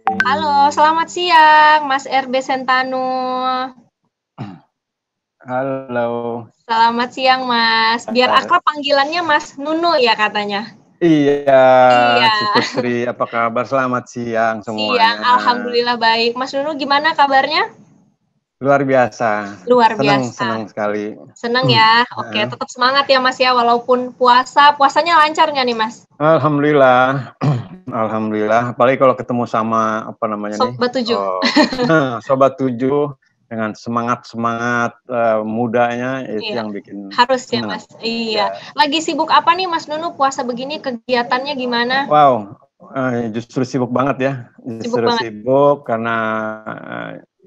Halo, selamat siang Mas RB Sentanu. Halo. Selamat siang Mas. Biar akrab panggilannya Mas Nunu ya katanya. Iya, iya. Putri, apa kabar? Selamat siang semuanya. Siang, Alhamdulillah baik. Mas Nunu gimana kabarnya? Luar biasa. Luar biasa. Senang sekali. Senang ya. Hmm. Oke, tetap semangat ya Mas ya walaupun puasa. Puasanya lancar nggak nih Mas? Alhamdulillah. Alhamdulillah. Apalagi kalau ketemu sama apa namanya sobat nih? tujuh. Oh, nah, sobat tujuh dengan semangat semangat uh, mudanya itu iya. yang bikin harus ya mas iya ya. lagi sibuk apa nih mas Nunu puasa begini kegiatannya gimana wow uh, justru sibuk banget ya justru sibuk, sibuk karena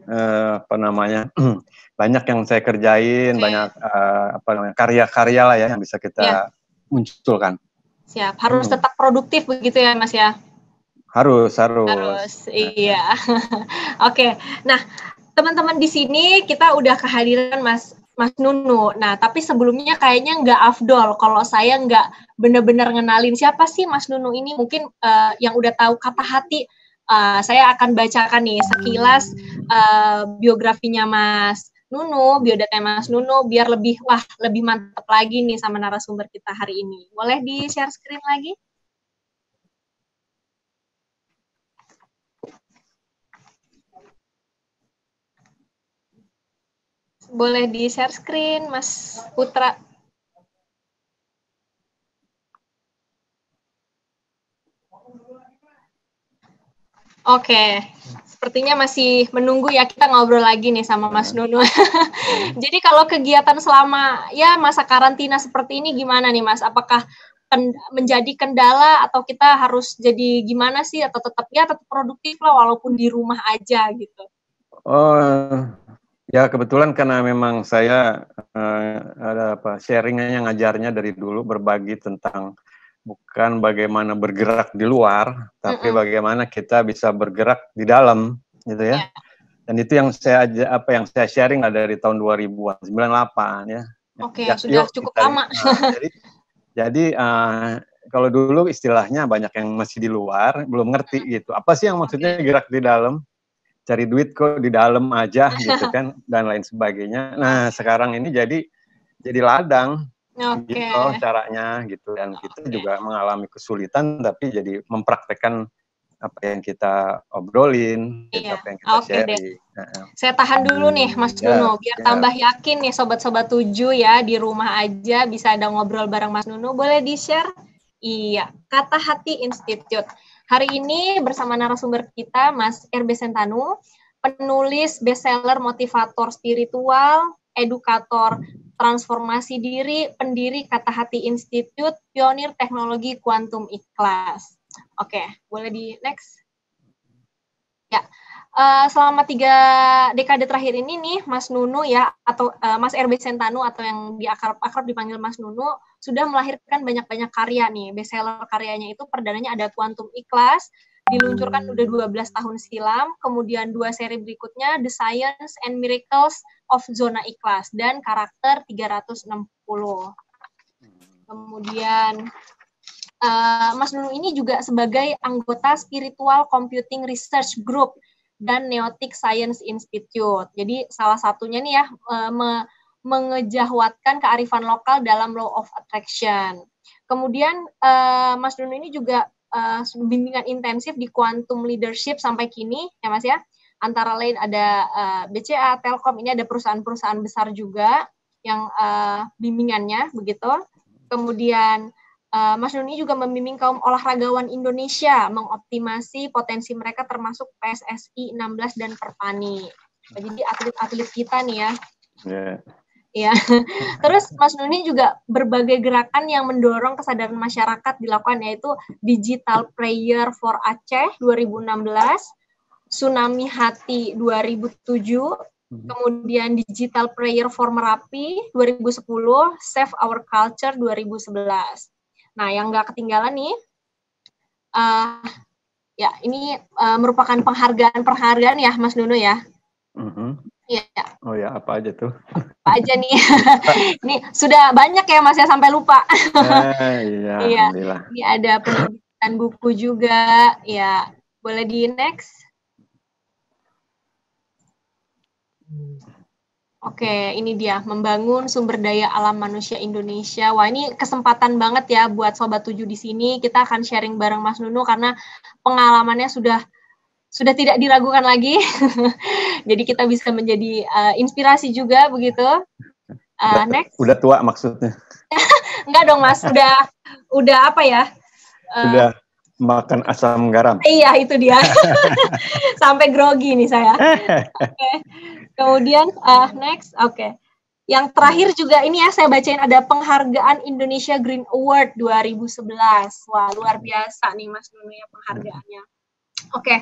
uh, apa namanya banyak yang saya kerjain, okay. banyak uh, apa namanya karya-karya lah ya yang bisa kita yeah. munculkan. Siap, harus hmm. tetap produktif begitu ya Mas ya. Harus, harus. Harus, iya. Oke, okay. nah teman-teman di sini kita udah kehadiran Mas Mas Nunu. Nah, tapi sebelumnya kayaknya nggak afdol kalau saya nggak benar-benar ngenalin siapa sih Mas Nunu ini. Mungkin uh, yang udah tahu kata hati uh, saya akan bacakan nih sekilas uh, biografinya Mas Nunu, biodata Mas Nunu, biar lebih wah lebih mantap lagi nih sama narasumber kita hari ini. Boleh di share screen lagi? Boleh di share screen, Mas Putra. Oke, sepertinya masih menunggu ya kita ngobrol lagi nih sama Mas iya. Nunu. Jadi kalau kegiatan selama ya masa karantina seperti ini gimana nih Mas? Apakah menjadi kendala atau kita harus jadi gimana sih atau tetap ya tetap produktif lah walaupun di rumah aja gitu? Oh ya kebetulan karena memang saya uh, ada apa sharingnya ngajarnya dari dulu berbagi tentang bukan bagaimana bergerak di luar, tapi mm -hmm. bagaimana kita bisa bergerak di dalam, gitu ya. Yeah. Dan itu yang saya apa yang saya sharing ada dari tahun 2000-an, 98 ya. Oke, okay, ya, sudah cukup kita, lama. Uh, jadi jadi uh, kalau dulu istilahnya banyak yang masih di luar, belum ngerti gitu. Apa sih yang maksudnya gerak di dalam? Cari duit kok di dalam aja gitu kan dan lain sebagainya. Nah, sekarang ini jadi jadi ladang okay. gitu caranya gitu dan kita juga mengalami kesulitan tapi jadi mempraktekkan apa yang kita obrolin, iya. apa yang kita okay, share. Nah. Saya tahan dulu nih Mas ya, Nuno, biar ya. tambah yakin nih sobat-sobat tujuh ya di rumah aja bisa ada ngobrol bareng Mas Nuno. Boleh di-share? Iya, Kata Hati Institute. Hari ini bersama narasumber kita Mas RB Sentanu, penulis bestseller motivator spiritual, edukator transformasi diri, pendiri Kata Hati Institute, pionir teknologi kuantum ikhlas. Oke, boleh di next? Ya, uh, selama tiga dekade terakhir ini nih, Mas Nunu ya, atau uh, Mas RB Sentanu atau yang di akrab-akrab dipanggil Mas Nunu, sudah melahirkan banyak-banyak karya nih. Bestseller karyanya itu perdananya ada Kuantum Ikhlas, diluncurkan udah 12 tahun silam, kemudian dua seri berikutnya The Science and Miracles of Zona Ikhlas dan Karakter 360. Kemudian uh, Mas Nunu ini juga sebagai anggota Spiritual Computing Research Group dan Neotic Science Institute. Jadi salah satunya nih ya uh, me mengejawatkan kearifan lokal dalam Law of Attraction. Kemudian uh, Mas Nunu ini juga uh, bimbingan intensif di quantum leadership sampai kini ya Mas ya. Antara lain ada uh, eh, BCA, Telkom, ini ada perusahaan-perusahaan besar juga yang uh, bimbingannya begitu. Kemudian uh, Mas Nuni juga membimbing kaum olahragawan Indonesia mengoptimasi potensi mereka termasuk PSSI 16 dan Perpani. Jadi atlet-atlet kita nih ya. Yeah ya. Terus Mas Nuni juga berbagai gerakan yang mendorong kesadaran masyarakat dilakukan yaitu Digital Prayer for Aceh 2016, Tsunami Hati 2007, hmm. kemudian Digital Prayer for Merapi 2010, Save Our Culture 2011. Nah, yang nggak ketinggalan nih, uh, ya ini uh, merupakan penghargaan-penghargaan ya Mas Nunu ya. Mm -hmm. Iya. Oh ya, apa aja tuh? Apa aja nih? ini sudah banyak ya Mas ya sampai lupa. eh, iya, iya. Ini ada penerbitan buku juga, ya. Boleh di next? Oke, ini dia membangun sumber daya alam manusia Indonesia. Wah, ini kesempatan banget ya buat sobat tujuh di sini. Kita akan sharing bareng Mas Nunu karena pengalamannya sudah sudah tidak diragukan lagi. Jadi kita bisa menjadi uh, inspirasi juga begitu. Uh, next. Udah tua maksudnya. Enggak dong, Mas. Udah udah apa ya? Uh, udah makan asam garam. Iya, itu dia. Sampai grogi nih saya. Oke. Okay. Kemudian uh, next, oke. Okay. Yang terakhir juga ini ya saya bacain ada penghargaan Indonesia Green Award 2011. Wah, luar biasa nih Mas Nunu ya penghargaannya. Oke. Okay.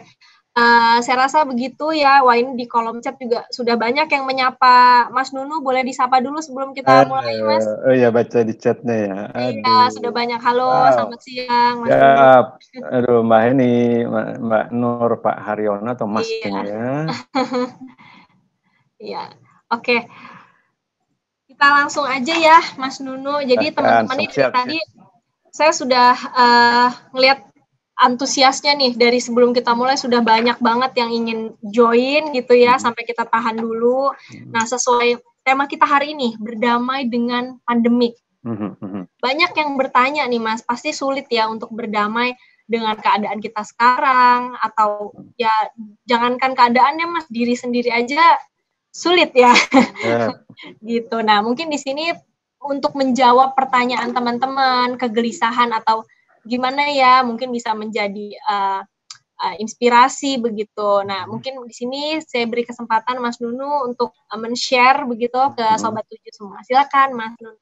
Uh, saya rasa begitu ya. Wah ini di kolom chat juga sudah banyak yang menyapa Mas Nunu. Boleh disapa dulu sebelum kita mulai, Mas? Oh iya baca di chatnya ya. Iya, Aduh. Iya sudah banyak. Halo, wow. selamat siang, Mas ya, Nunu. Aduh Mbak ini Mbak Nur Pak Haryono atau Mas iya. ya. Iya, oke. Okay. Kita langsung aja ya, Mas Nunu. Jadi teman-teman ini tadi saya sudah uh, ngelihat antusiasnya nih dari sebelum kita mulai sudah banyak banget yang ingin join gitu ya, hmm. sampai kita tahan dulu. Hmm. Nah, sesuai tema kita hari ini, berdamai dengan pandemik. Hmm, banyak yang bertanya nih, Mas, pasti sulit ya untuk berdamai dengan keadaan kita sekarang atau ya jangankan keadaannya Mas, diri sendiri aja sulit ya. Yeah. gitu. Nah, mungkin di sini untuk menjawab pertanyaan teman-teman, kegelisahan atau gimana ya, mungkin bisa menjadi uh, uh, inspirasi begitu. Nah, mungkin di sini saya beri kesempatan Mas Nunu untuk uh, men-share begitu ke hmm. sobat tujuh semua. Silakan Mas Nunu.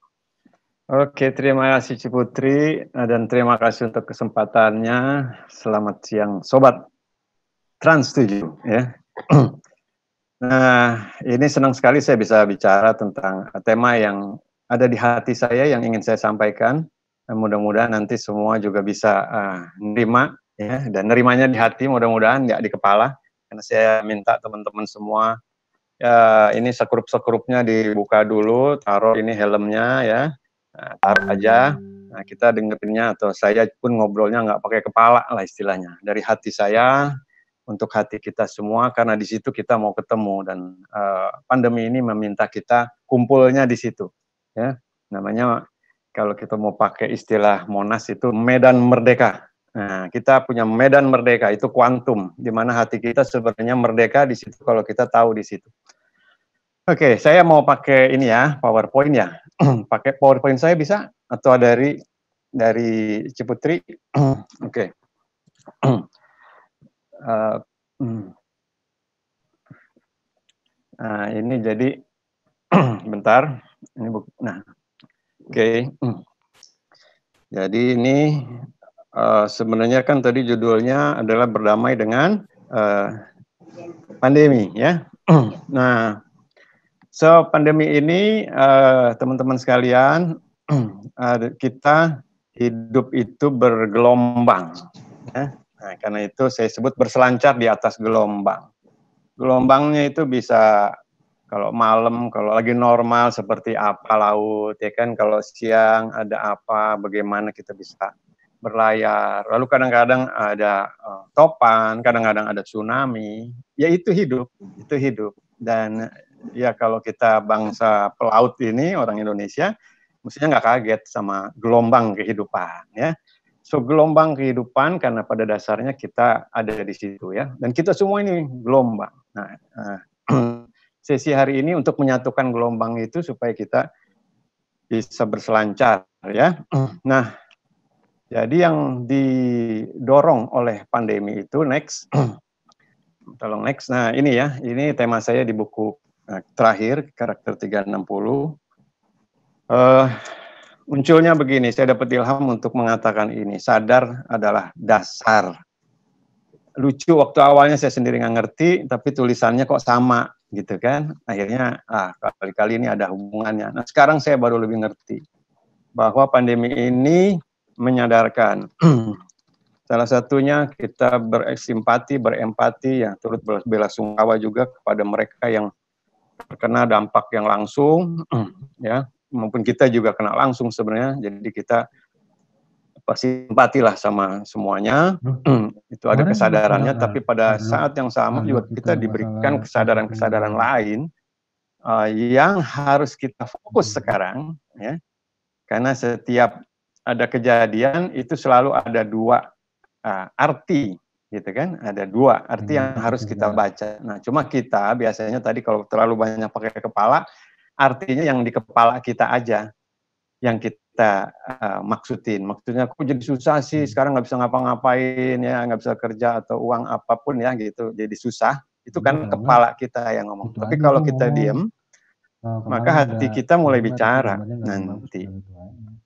Oke, terima kasih Ciputri dan terima kasih untuk kesempatannya. Selamat siang sobat Trans 7 ya. Nah, ini senang sekali saya bisa bicara tentang tema yang ada di hati saya yang ingin saya sampaikan. Mudah-mudahan nanti semua juga bisa uh, nerima ya dan nerimanya di hati mudah-mudahan nggak di kepala karena saya minta teman-teman semua ya ini sekrup-sekrupnya dibuka dulu, taruh ini helmnya ya. Nah, taruh aja. Nah, kita dengerinnya atau saya pun ngobrolnya nggak pakai kepala lah istilahnya. Dari hati saya untuk hati kita semua karena di situ kita mau ketemu dan uh, pandemi ini meminta kita kumpulnya di situ ya namanya kalau kita mau pakai istilah Monas itu medan merdeka. Nah kita punya medan merdeka itu kuantum di mana hati kita sebenarnya merdeka di situ kalau kita tahu di situ. Oke saya mau pakai ini ya PowerPoint ya. Pakai PowerPoint saya bisa? Atau dari dari Ciputri? Oke. Uh, nah ini jadi bentar. Ini nah oke okay. jadi ini uh, sebenarnya kan tadi judulnya adalah berdamai dengan uh, pandemi ya nah so pandemi ini teman-teman uh, sekalian uh, kita hidup itu bergelombang ya Nah, karena itu saya sebut berselancar di atas gelombang. Gelombangnya itu bisa kalau malam, kalau lagi normal seperti apa laut, ya kan kalau siang ada apa, bagaimana kita bisa berlayar. Lalu kadang-kadang ada uh, topan, kadang-kadang ada tsunami. Ya itu hidup, itu hidup. Dan ya kalau kita bangsa pelaut ini orang Indonesia, mestinya nggak kaget sama gelombang kehidupan ya. So gelombang kehidupan karena pada dasarnya kita ada di situ ya. Dan kita semua ini gelombang. Nah, uh, sesi hari ini untuk menyatukan gelombang itu supaya kita bisa berselancar ya. Nah, jadi yang didorong oleh pandemi itu next tolong next. Nah, ini ya, ini tema saya di buku uh, terakhir karakter 360. Uh, munculnya begini, saya dapat ilham untuk mengatakan ini, sadar adalah dasar. Lucu waktu awalnya saya sendiri nggak ngerti, tapi tulisannya kok sama gitu kan. Akhirnya ah kali-kali ini ada hubungannya. Nah sekarang saya baru lebih ngerti bahwa pandemi ini menyadarkan salah satunya kita bersimpati, berempati, yang turut bela sungkawa juga kepada mereka yang terkena dampak yang langsung, ya maupun kita juga kena langsung sebenarnya. Jadi kita apa simpatilah sama semuanya. Itu ada kesadarannya tapi pada saat yang sama juga kita diberikan kesadaran-kesadaran lain. uh, yang harus kita fokus hmm. sekarang ya. Karena setiap ada kejadian itu selalu ada dua uh, arti gitu kan? Ada dua arti yang hmm, harus kita baca. Nah cuma kita biasanya tadi kalau terlalu banyak pakai kepala artinya yang di kepala kita aja yang kita kita uh, maksudin. Maksudnya aku jadi susah sih, hmm. sekarang nggak bisa ngapa-ngapain ya, nggak bisa kerja atau uang apa pun ya gitu, jadi susah. Itu kan hmm. kepala kita yang ngomong. Tapi kalau kita diem, nah, maka hati kita mulai bicara nanti.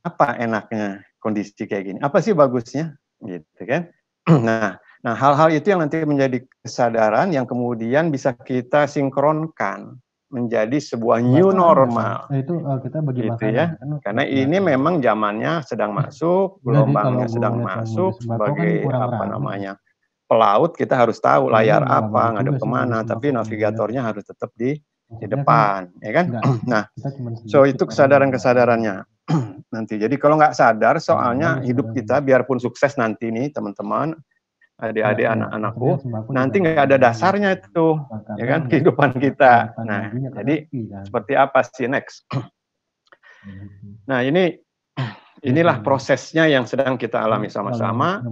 Apa enaknya kondisi kayak gini? Apa sih bagusnya? Gitu kan? nah, nah hal-hal itu yang nanti menjadi kesadaran yang kemudian bisa kita sinkronkan menjadi sebuah new normal. Nah, itu uh, kita bagi gitu ya. Kan, Karena ini memang zamannya sedang masuk, gelombangnya sedang masuk kan sebagai kan apa namanya pelaut kita harus tahu iya, layar ya, apa ngadep ke mana, tapi navigatornya harus tetap di di depan, ya kan? Nah, so itu kesadaran-kesadarannya nanti. Jadi kalau nggak sadar, soalnya hidup kita biarpun sukses nanti nih teman-teman, adik-adik iya, iya. anak-anakku nanti nggak ada dasarnya itu ya kan kehidupan kita. nah jadi kan. seperti apa sih next? Nah ini inilah prosesnya yang sedang kita alami sama-sama.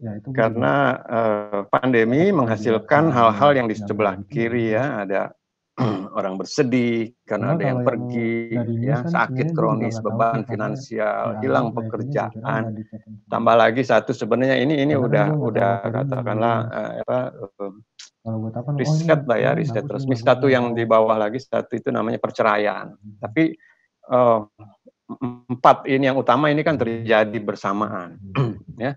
ya karena uh, pandemi menghasilkan hal-hal yang di sebelah kiri ya. Ada orang bersedih karena ada yang pergi ya sakit kronis beban finansial hilang pekerjaan. tambah lagi satu sebenarnya ini ini udah udah katakanlah uh, apa uh, riset lah ya riset resmi. satu yang di bawah lagi satu itu namanya perceraian. Tapi uh, empat ini yang utama ini kan terjadi bersamaan ya.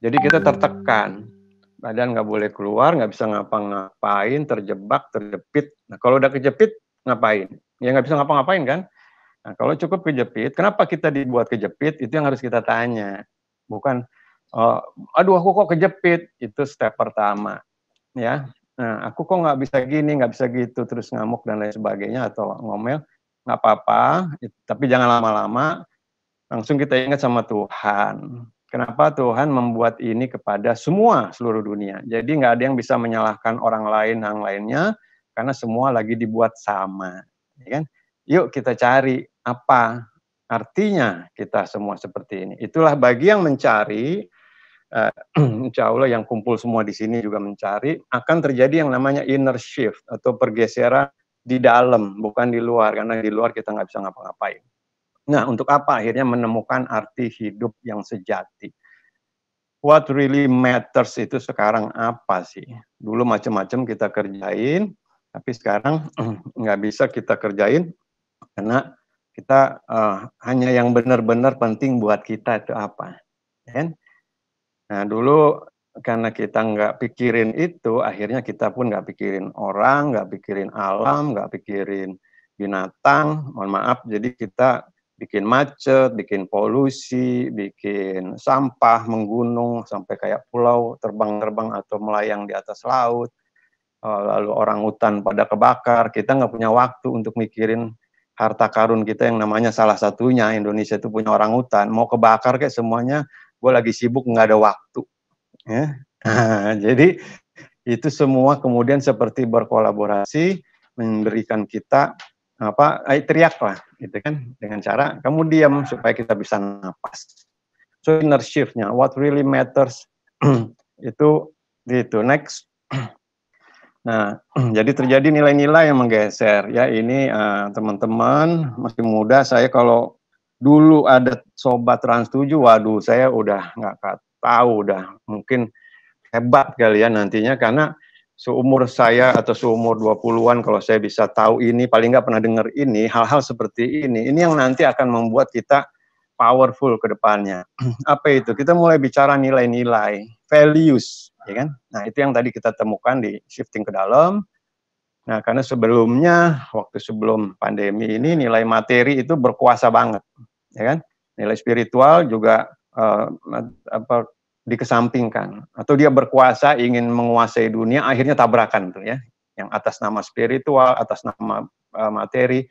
Jadi kita tertekan badan nggak boleh keluar, nggak bisa ngapa-ngapain, terjebak, terjepit. Nah kalau udah kejepit, ngapain? Ya nggak bisa ngapa-ngapain kan? Nah kalau cukup kejepit, kenapa kita dibuat kejepit? Itu yang harus kita tanya. Bukan, uh, aduh aku kok kejepit? Itu step pertama. Ya, nah aku kok nggak bisa gini, nggak bisa gitu, terus ngamuk dan lain sebagainya atau ngomel, nggak apa-apa. Tapi jangan lama-lama. Langsung kita ingat sama Tuhan Kenapa Tuhan membuat ini kepada semua seluruh dunia? Jadi nggak ada yang bisa menyalahkan orang lain yang lainnya karena semua lagi dibuat sama, ya kan? Yuk kita cari apa artinya kita semua seperti ini. Itulah bagi yang mencari, uh, insya Allah yang kumpul semua di sini juga mencari, akan terjadi yang namanya inner shift atau pergeseran di dalam, bukan di luar, karena di luar kita nggak bisa ngapa-ngapain. Nah, untuk apa akhirnya menemukan arti hidup yang sejati? What really matters itu sekarang apa sih? Dulu macam-macam kita kerjain, tapi sekarang nggak bisa kita kerjain karena kita uh, hanya yang benar-benar penting buat kita itu apa, kan? Nah dulu karena kita nggak pikirin itu, akhirnya kita pun nggak pikirin orang, nggak pikirin alam, nggak pikirin binatang. Mohon maaf, jadi kita bikin macet, bikin polusi, bikin sampah menggunung sampai kayak pulau terbang-terbang atau melayang di atas laut. Eh, lalu orang hutan pada kebakar, kita nggak punya waktu untuk mikirin harta karun kita yang namanya salah satunya. Indonesia itu punya orang hutan. Mau kebakar kayak semuanya gue lagi sibuk nggak ada waktu. Ya. Jadi itu semua kemudian seperti berkolaborasi memberikan kita apa eh, teriak lah gitu kan dengan cara kamu diam supaya kita bisa napas. So inner shiftnya what really matters itu itu next. Nah jadi terjadi nilai-nilai yang menggeser ya. Ini uh, teman-teman masih muda saya kalau dulu ada sobat trans 7 waduh saya udah nggak tahu udah mungkin hebat kali ya nantinya karena seumur saya atau seumur 20-an kalau saya bisa tahu ini, paling nggak pernah dengar ini, hal-hal seperti ini, ini yang nanti akan membuat kita powerful ke depannya. Apa itu? Kita mulai bicara nilai-nilai, values, ya kan? Nah, itu yang tadi kita temukan di shifting ke dalam. Nah, karena sebelumnya, waktu sebelum pandemi ini, nilai materi itu berkuasa banget, ya kan? Nilai spiritual juga uh, apa dikesampingkan. Atau dia berkuasa ingin menguasai dunia akhirnya tabrakan tuh ya. Yang atas nama spiritual atas nama uh, materi.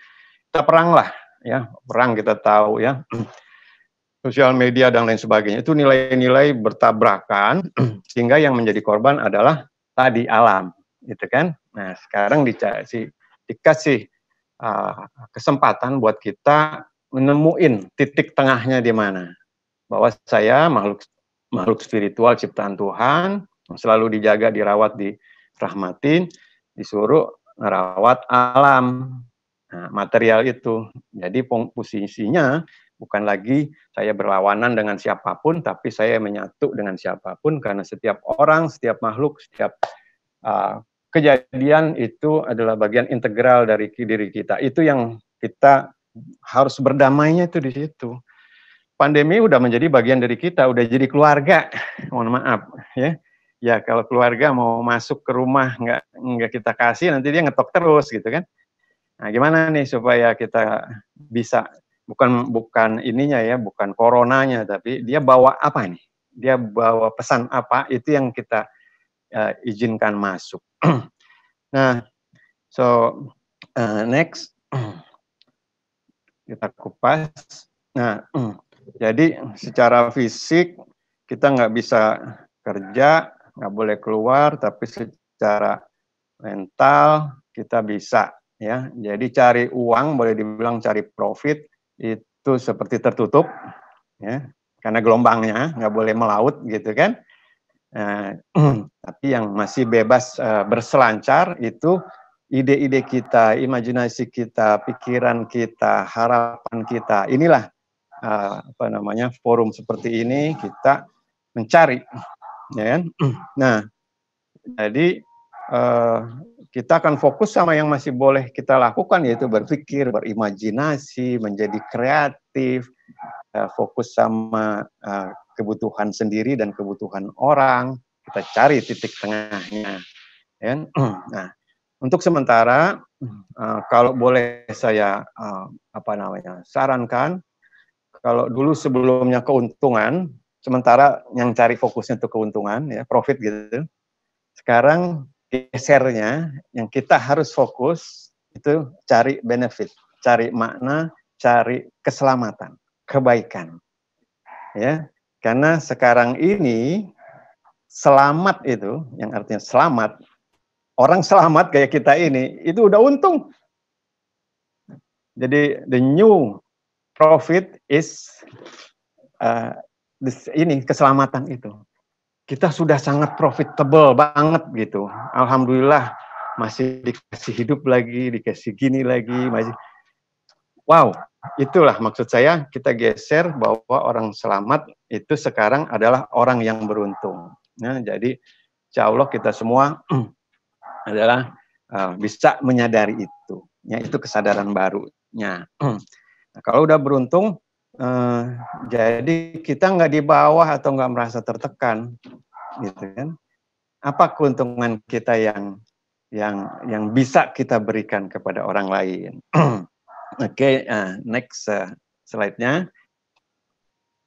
Kita perang lah ya perang kita tahu ya. Sosial media dan lain sebagainya. Itu nilai-nilai bertabrakan sehingga yang menjadi korban adalah tadi alam gitu kan? Nah sekarang dikasih dikasih uh, kesempatan buat kita menemuin titik tengahnya di mana. Bahwa saya makhluk makhluk spiritual ciptaan Tuhan selalu dijaga dirawat dirahmatin disuruh merawat alam nah, material itu jadi posisinya bukan lagi saya berlawanan dengan siapa pun, tapi saya menyatu dengan siapa pun karena setiap orang, setiap makhluk, setiap uh, kejadian itu adalah bagian integral dari diri kita. Itu yang kita harus berdamainya itu di situ. Pandemi udah menjadi bagian dari kita, udah jadi keluarga. Mohon maaf ya. Ya kalau keluarga mau masuk ke rumah nggak nggak kita kasih nanti dia ngetok terus gitu kan. Nah gimana nih supaya kita bisa bukan bukan ininya ya, bukan coronanya, tapi dia bawa apa nih? Dia bawa pesan apa? Itu yang kita uh, izinkan masuk. nah, so uh, next kita kupas. Nah, jadi secara fisik kita nggak bisa kerja, nggak boleh keluar, tapi secara mental kita bisa ya. Jadi cari uang boleh dibilang cari profit itu seperti tertutup, ya, karena gelombangnya nggak boleh melaut gitu kan. Nah, tapi yang masih bebas uh, berselancar itu ide-ide kita, imajinasi kita, pikiran kita, harapan kita. Inilah uh, apa namanya forum seperti ini kita mencari, ya kan? Nah, jadi uh, kita akan fokus sama yang masih boleh kita lakukan yaitu berpikir, berimajinasi, menjadi kreatif, uh, fokus sama uh, kebutuhan sendiri dan kebutuhan orang. Kita cari titik tengahnya. Ya. Nah, untuk sementara uh, kalau boleh saya uh, apa namanya sarankan, kalau dulu sebelumnya keuntungan, sementara yang cari fokusnya itu keuntungan ya profit gitu. Sekarang gesernya yang kita harus fokus itu cari benefit, cari makna, cari keselamatan, kebaikan. Ya, karena sekarang ini selamat itu yang artinya selamat orang selamat kayak kita ini itu udah untung. Jadi the new profit is uh, this, ini keselamatan itu kita sudah sangat profitable banget gitu. Alhamdulillah masih dikasih hidup lagi, dikasih gini lagi, masih wow. Itulah maksud saya kita geser bahwa orang selamat itu sekarang adalah orang yang beruntung. Nah, jadi insya Allah kita semua adalah uh, bisa menyadari itu. Ya, itu kesadaran barunya. nah, kalau udah beruntung, Uh, jadi kita nggak di bawah atau nggak merasa tertekan, gitu kan? Apa keuntungan kita yang yang yang bisa kita berikan kepada orang lain? Oke, okay, uh, next uh, slide-nya.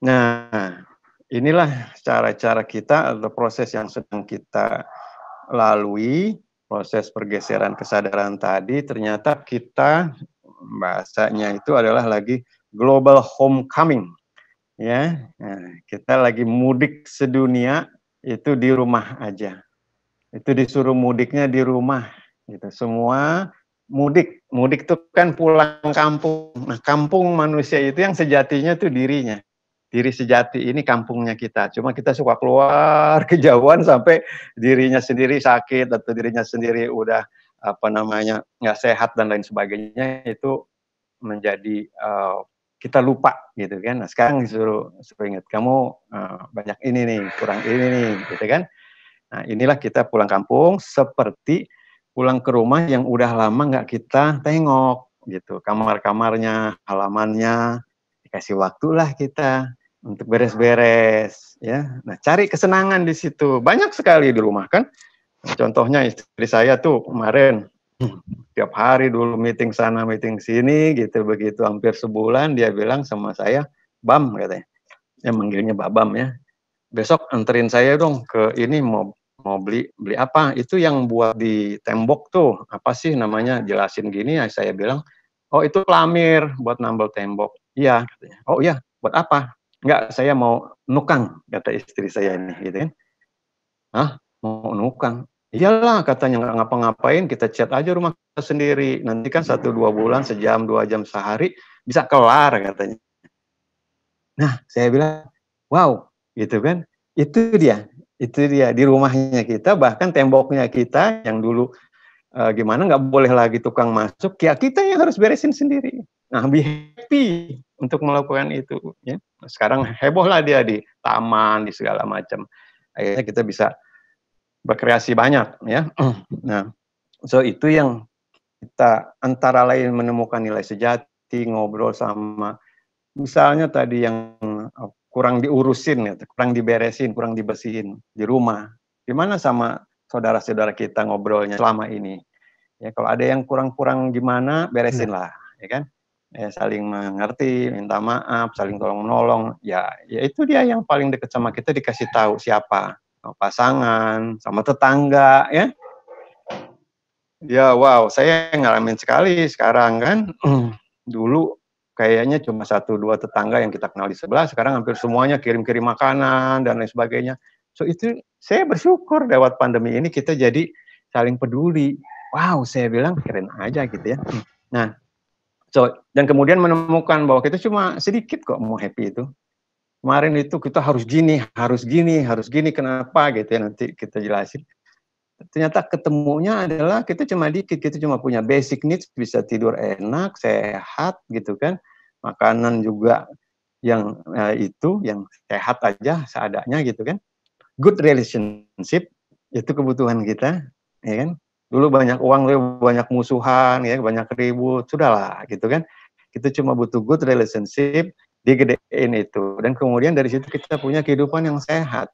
Nah, inilah cara-cara kita atau proses yang sedang kita lalui, proses pergeseran kesadaran tadi. Ternyata kita bahasanya itu adalah lagi global homecoming. Ya, nah, kita lagi mudik sedunia itu di rumah aja. Itu disuruh mudiknya di rumah gitu. Semua mudik. Mudik itu kan pulang kampung. Nah, kampung manusia itu yang sejatinya tuh dirinya. Diri sejati ini kampungnya kita. Cuma kita suka keluar kejauhan sampai dirinya sendiri sakit atau dirinya sendiri udah apa namanya nggak sehat dan lain sebagainya itu menjadi uh, kita lupa gitu kan. Nah, sekarang disuruh suruh ingat kamu uh, banyak ini nih, kurang ini nih, gitu kan. Nah, inilah kita pulang kampung seperti pulang ke rumah yang udah lama nggak kita tengok gitu. Kamar-kamarnya, halamannya dikasih waktulah kita untuk beres-beres ya. Nah, cari kesenangan di situ. Banyak sekali di rumah kan. Contohnya istri saya tuh kemarin tiap hari dulu meeting sana meeting sini gitu begitu. Hampir sebulan dia bilang sama saya Bam katanya. Ya manggilnya Babam ya. Besok anterin saya dong ke ini mau mau beli beli apa? Itu yang buat di tembok tuh. Apa sih namanya? Jelasin gini ya saya bilang oh itu lamir buat nambel tembok. Iya oh iya buat apa? Enggak, saya mau nukang, kata istri saya ini, gitu kan. Hah? Mau nukang? Iyalah, katanya nggak ngapa-ngapain, kita chat aja rumah sendiri. Nanti kan satu dua bulan, sejam, dua jam sehari, bisa kelar katanya. Nah, saya bilang, wow, gitu kan. Itu dia, itu dia di rumahnya kita, bahkan temboknya kita yang dulu uh, gimana nggak boleh lagi tukang masuk, ya kita yang harus beresin sendiri. Nah, be happy untuk melakukan itu. Ya. Sekarang heboh lah dia di taman, di segala macam. Akhirnya kita bisa berkreasi banyak, ya. Nah, so itu yang kita antara lain menemukan nilai sejati, ngobrol sama, misalnya tadi yang eh, kurang diurusin, ya, kurang diberesin, kurang dibersihin di rumah. Gimana sama saudara-saudara kita ngobrolnya selama ini? Ya, kalau ada yang kurang-kurang gimana, beresin lah, ya kan? ya, saling mengerti, minta maaf, saling tolong menolong. Ya, ya itu dia yang paling dekat sama kita dikasih tahu siapa, pasangan, sama tetangga, ya. Ya, wow, saya ngalamin sekali sekarang kan. Dulu kayaknya cuma satu dua tetangga yang kita kenal di sebelah, sekarang hampir semuanya kirim-kirim makanan dan lain sebagainya. So itu saya bersyukur lewat pandemi ini kita jadi saling peduli. Wow, saya bilang keren aja gitu ya. Nah, So, dan kemudian menemukan bahwa kita cuma sedikit kok mau happy itu. Kemarin itu kita harus gini, harus gini, harus gini, kenapa gitu ya nanti kita jelasin. Ternyata ketemunya adalah kita cuma dikit, kita cuma punya basic needs, bisa tidur enak, sehat gitu kan. Makanan juga yang eh, itu, yang sehat aja seadanya gitu kan. Good relationship, itu kebutuhan kita, ya kan Dulu banyak uang, banyak musuhan, ya, banyak ribut, sudahlah gitu kan. Kita cuma butuh good relationship, digedein itu. Dan kemudian dari situ kita punya kehidupan yang sehat.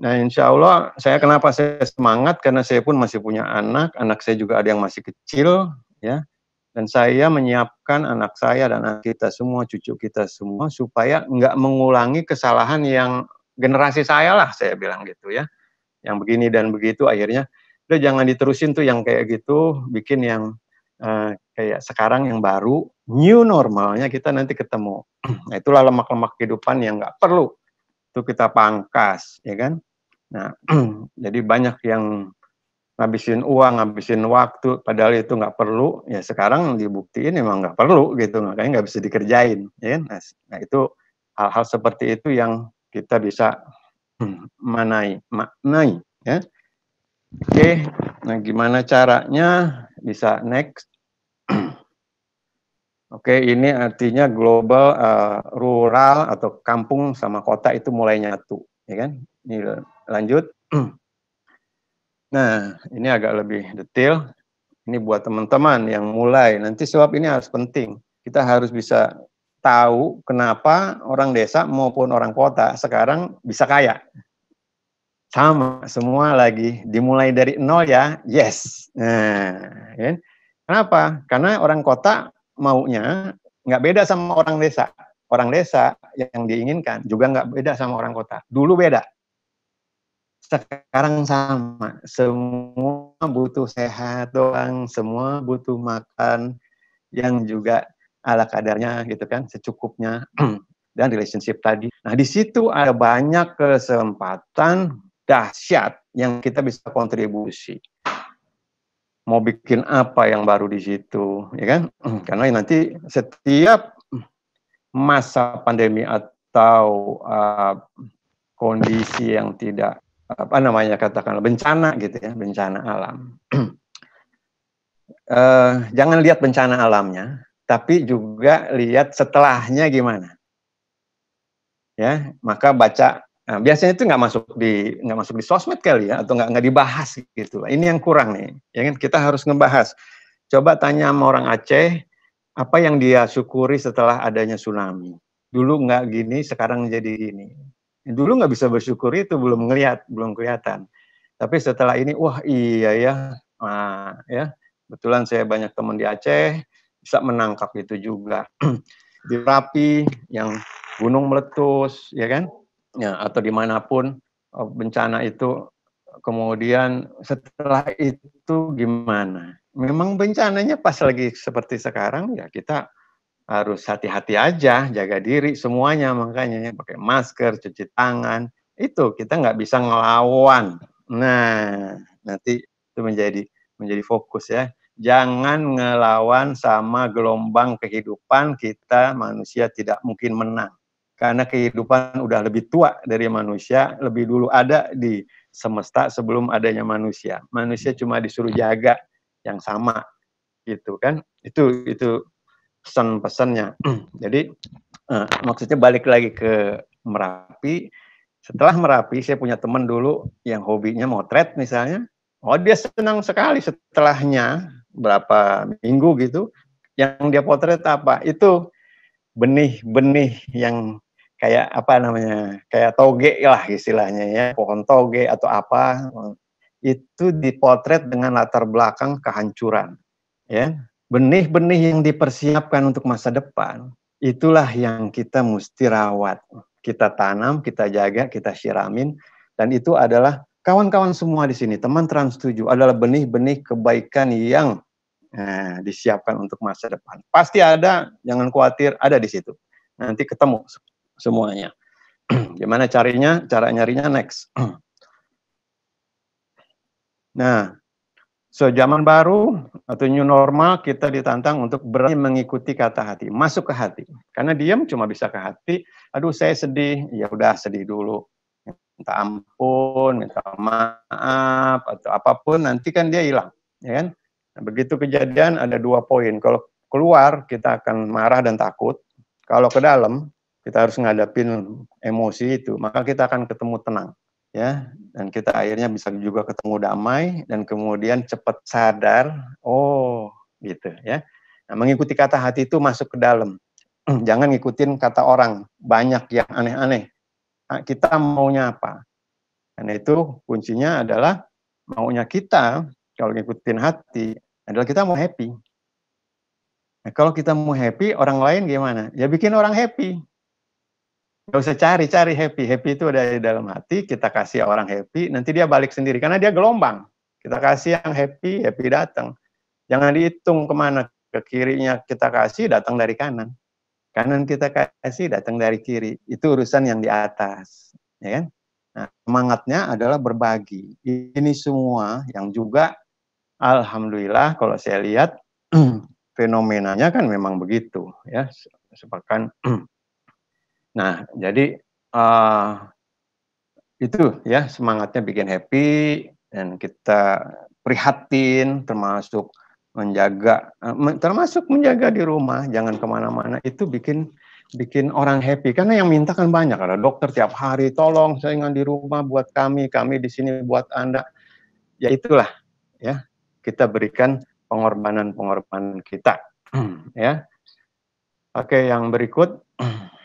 Nah insya Allah saya kenapa saya semangat karena saya pun masih punya anak, anak saya juga ada yang masih kecil, ya. Dan saya menyiapkan anak saya dan anak kita semua, cucu kita semua supaya nggak mengulangi kesalahan yang generasi saya lah, saya bilang gitu ya. Yang begini dan begitu akhirnya udah jangan diterusin tuh yang kayak gitu, bikin yang uh, kayak sekarang yang baru, new normalnya kita nanti ketemu. Nah itulah lemak-lemak kehidupan yang nggak perlu itu kita pangkas, ya kan? Nah jadi banyak yang ngabisin uang, ngabisin waktu, padahal itu nggak perlu. Ya sekarang dibuktiin emang nggak perlu gitu, makanya nggak bisa dikerjain, ya kan? Nah, nah itu hal-hal seperti itu yang kita bisa manai, maknai, ya. Oke, nah gimana caranya bisa next? Oke, ini artinya global uh, rural atau kampung sama kota itu mulai nyatu, ya kan? Ini lanjut. Nah, ini agak lebih detail. Ini buat teman-teman yang mulai. Nanti sebab ini harus penting. Kita harus bisa tahu kenapa orang desa maupun orang kota sekarang bisa kaya sama semua lagi dimulai dari nol ya yes nah ya. kenapa karena orang kota maunya nggak beda sama orang desa. Orang desa yang diinginkan juga nggak beda sama orang kota. Dulu beda. Sekarang sama. Semua butuh sehat doang. Semua butuh makan yang juga ala kadarnya gitu kan secukupnya. Dan relationship tadi. Nah di situ ada banyak kesempatan dahsyat yang kita bisa kontribusi. Mau bikin apa yang baru di situ, ya kan? Karena nanti setiap masa pandemi atau uh, kondisi yang tidak apa namanya katakanlah bencana gitu ya, bencana alam. uh, jangan lihat bencana alamnya, tapi juga lihat setelahnya gimana. Ya, maka baca Nah, biasanya itu nggak masuk di nggak masuk di sosmed kali ya atau nggak nggak dibahas gitu. Ini yang kurang nih. Ya kan kita harus ngebahas. Coba tanya sama orang Aceh apa yang dia syukuri setelah adanya tsunami. Dulu nggak gini, sekarang jadi gini. Dulu nggak bisa bersyukur itu belum ngelihat, belum kelihatan. Tapi setelah ini, wah iya ya, nah, ya kebetulan saya banyak teman di Aceh bisa menangkap itu juga. di Rapi yang gunung meletus, ya kan? Ya atau di mana pun oh, bencana itu kemudian setelah itu gimana memang bencananya pas lagi seperti sekarang ya kita harus hati-hati aja, jaga diri semuanya makanya ya, pakai masker, cuci tangan. Itu kita nggak bisa ngelawan. Nah, nanti itu menjadi menjadi fokus ya. Jangan ngelawan sama gelombang kehidupan kita manusia tidak mungkin menang. Karena kehidupan udah lebih tua dari manusia, lebih dulu ada di semesta sebelum adanya manusia. Manusia cuma disuruh jaga yang sama gitu kan. Itu itu pesan-pesannya. Jadi uh, maksudnya balik lagi ke Merapi. Setelah Merapi, saya punya teman dulu yang hobinya motret misalnya. Oh dia senang sekali setelahnya berapa minggu gitu. Yang dia potret apa? Itu benih-benih yang kayak apa namanya? Kayak toge lah istilahnya ya, pohon toge atau apa. Itu dipotret dengan latar belakang kehancuran. Ya, benih-benih yang dipersiapkan untuk masa depan, itulah yang kita mesti rawat. Kita tanam, kita jaga, kita siramin, dan itu adalah kawan-kawan semua di sini, teman Trans 7, adalah benih-benih kebaikan yang eh, disiapkan untuk masa depan. Pasti ada, jangan khawatir, ada di situ. Nanti ketemu semuanya. Gimana carinya? Cara nyarinya next. Nah, So, zaman baru atau new normal kita ditantang untuk berani mengikuti kata hati, masuk ke hati. Karena diam cuma bisa ke hati. Aduh, saya sedih. Ya udah sedih dulu. Minta ampun, minta maaf atau apa pun nanti kan dia hilang, ya kan? Nah, begitu kejadian ada dua poin. Kalau keluar kita akan marah dan takut. Kalau ke dalam kita harus ngadapin emosi itu, maka kita akan ketemu tenang ya. Dan kita akhirnya bisa juga ketemu damai dan kemudian cepat sadar oh gitu ya. Nah, mengikuti kata hati itu masuk ke dalam. Jangan ngikutin kata orang banyak yang aneh-aneh. Nah, kita maunya apa? Karena itu kuncinya adalah maunya kita kalau ngikutin hati adalah kita mau happy. Nah, kalau kita mau happy orang lain gimana? Ya bikin orang happy Gak usah cari-cari happy. Happy itu ada di dalam hati, kita kasih orang happy, nanti dia balik sendiri. Karena dia gelombang. Kita kasih yang happy, happy datang. Jangan dihitung ke mana. Ke kirinya kita kasih, datang dari kanan. Kanan kita kasih, datang dari kiri. Itu urusan yang di atas. Ya kan? Nah, semangatnya adalah berbagi. Ini semua yang juga, Alhamdulillah, kalau saya lihat, fenomenanya kan memang begitu. ya Sepakan Nah, jadi uh, itu ya semangatnya bikin happy dan kita prihatin termasuk menjaga uh, termasuk menjaga di rumah jangan ke mana-mana itu bikin bikin orang happy. Karena yang minta kan banyak ada dokter tiap hari tolong saya ingin di rumah buat kami kami di sini buat anda. Ya itulah ya kita berikan pengorbanan pengorbanan kita ya. Oke yang berikut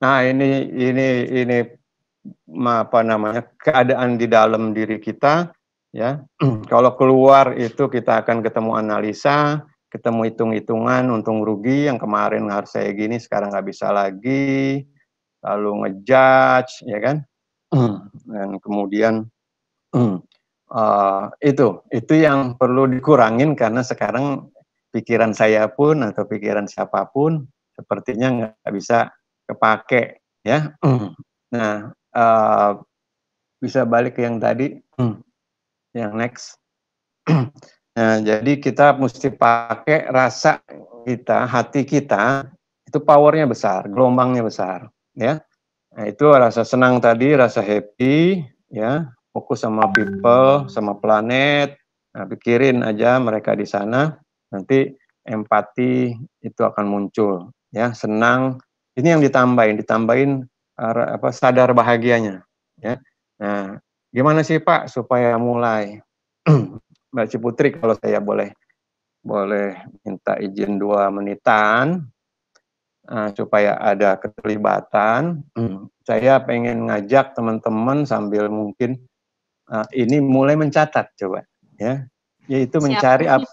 Nah, ini ini ini apa namanya? keadaan di dalam diri kita ya. Kalau keluar itu kita akan ketemu analisa, ketemu hitung-hitungan untung rugi yang kemarin harus saya gini sekarang nggak bisa lagi lalu ngejudge ya kan dan kemudian uh, itu itu yang perlu dikurangin karena sekarang pikiran saya pun atau pikiran siapa pun sepertinya nggak bisa kepake ya. Nah, uh, bisa balik ke yang tadi, yang next. nah, jadi kita mesti pakai rasa kita, hati kita, itu powernya besar, gelombangnya besar, ya. Nah, itu rasa senang tadi, rasa happy, ya, fokus sama people, sama planet. Nah, pikirin aja mereka di sana, nanti empati itu akan muncul ya senang. Ini yang ditambahin ditambahin apa sadar bahagianya ya. Nah gimana sih Pak supaya mulai? Mbak Ciputri kalau saya boleh boleh minta izin dua menitan uh, supaya ada keterlibatan. Saya pengen ngajak teman-teman sambil mungkin uh, ini mulai mencatat coba ya. Yaitu mencari apa,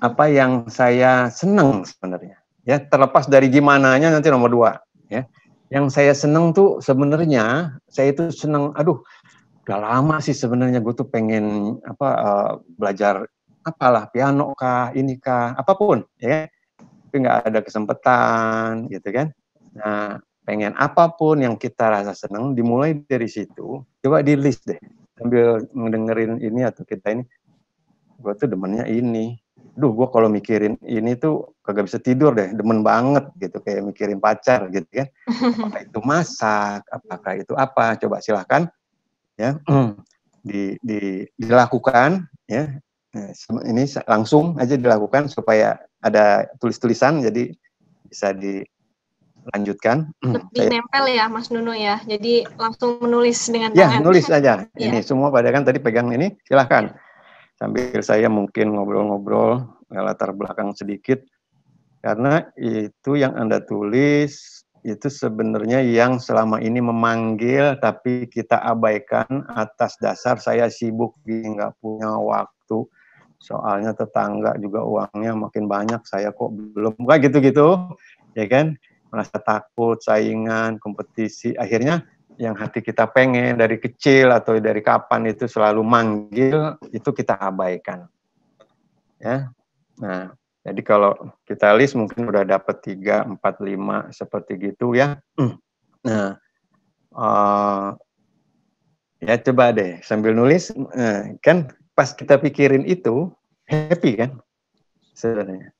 apa yang saya senang sebenarnya ya terlepas dari gimana nya nanti nomor dua ya. Yang saya seneng tuh sebenarnya saya itu seneng aduh udah lama sih sebenarnya gue tuh pengen apa uh, belajar apalah piano kah ini kah apa pun ya tapi nggak ada kesempatan gitu kan. Nah pengen apa pun yang kita rasa senang dimulai dari situ coba di list deh sambil mendengerin ini atau kita ini. Gue tuh demennya ini duh gue kalau mikirin ini tuh kagak bisa tidur deh demen banget gitu kayak mikirin pacar gitu kan. Apakah itu masak? Apakah itu apa? Coba silahkan ya di, di dilakukan ya. Nah, ini langsung aja dilakukan supaya ada tulis-tulisan jadi bisa dilanjutkan. Lebih Saya, nempel ya Mas Nuno ya. Jadi langsung menulis dengan ya, tangan. ya nulis aja. Ya. ini semua pada kan tadi pegang ini silahkan sambil saya mungkin ngobrol-ngobrol latar belakang sedikit. Karena itu yang Anda tulis itu sebenarnya yang selama ini memanggil tapi kita abaikan atas dasar saya sibuk nggak punya waktu. Soalnya tetangga juga uangnya makin banyak saya kok belum. Kayak gitu-gitu ya kan? Merasa takut saingan kompetisi. Akhirnya yang hati kita pengen dari kecil atau dari kapan itu selalu manggil itu kita abaikan. Ya. Nah jadi kalau kita list mungkin udah dapat tiga empat lima seperti gitu ya. Nah uh, ya coba deh sambil nulis uh, kan pas kita pikirin itu happy kan sebenarnya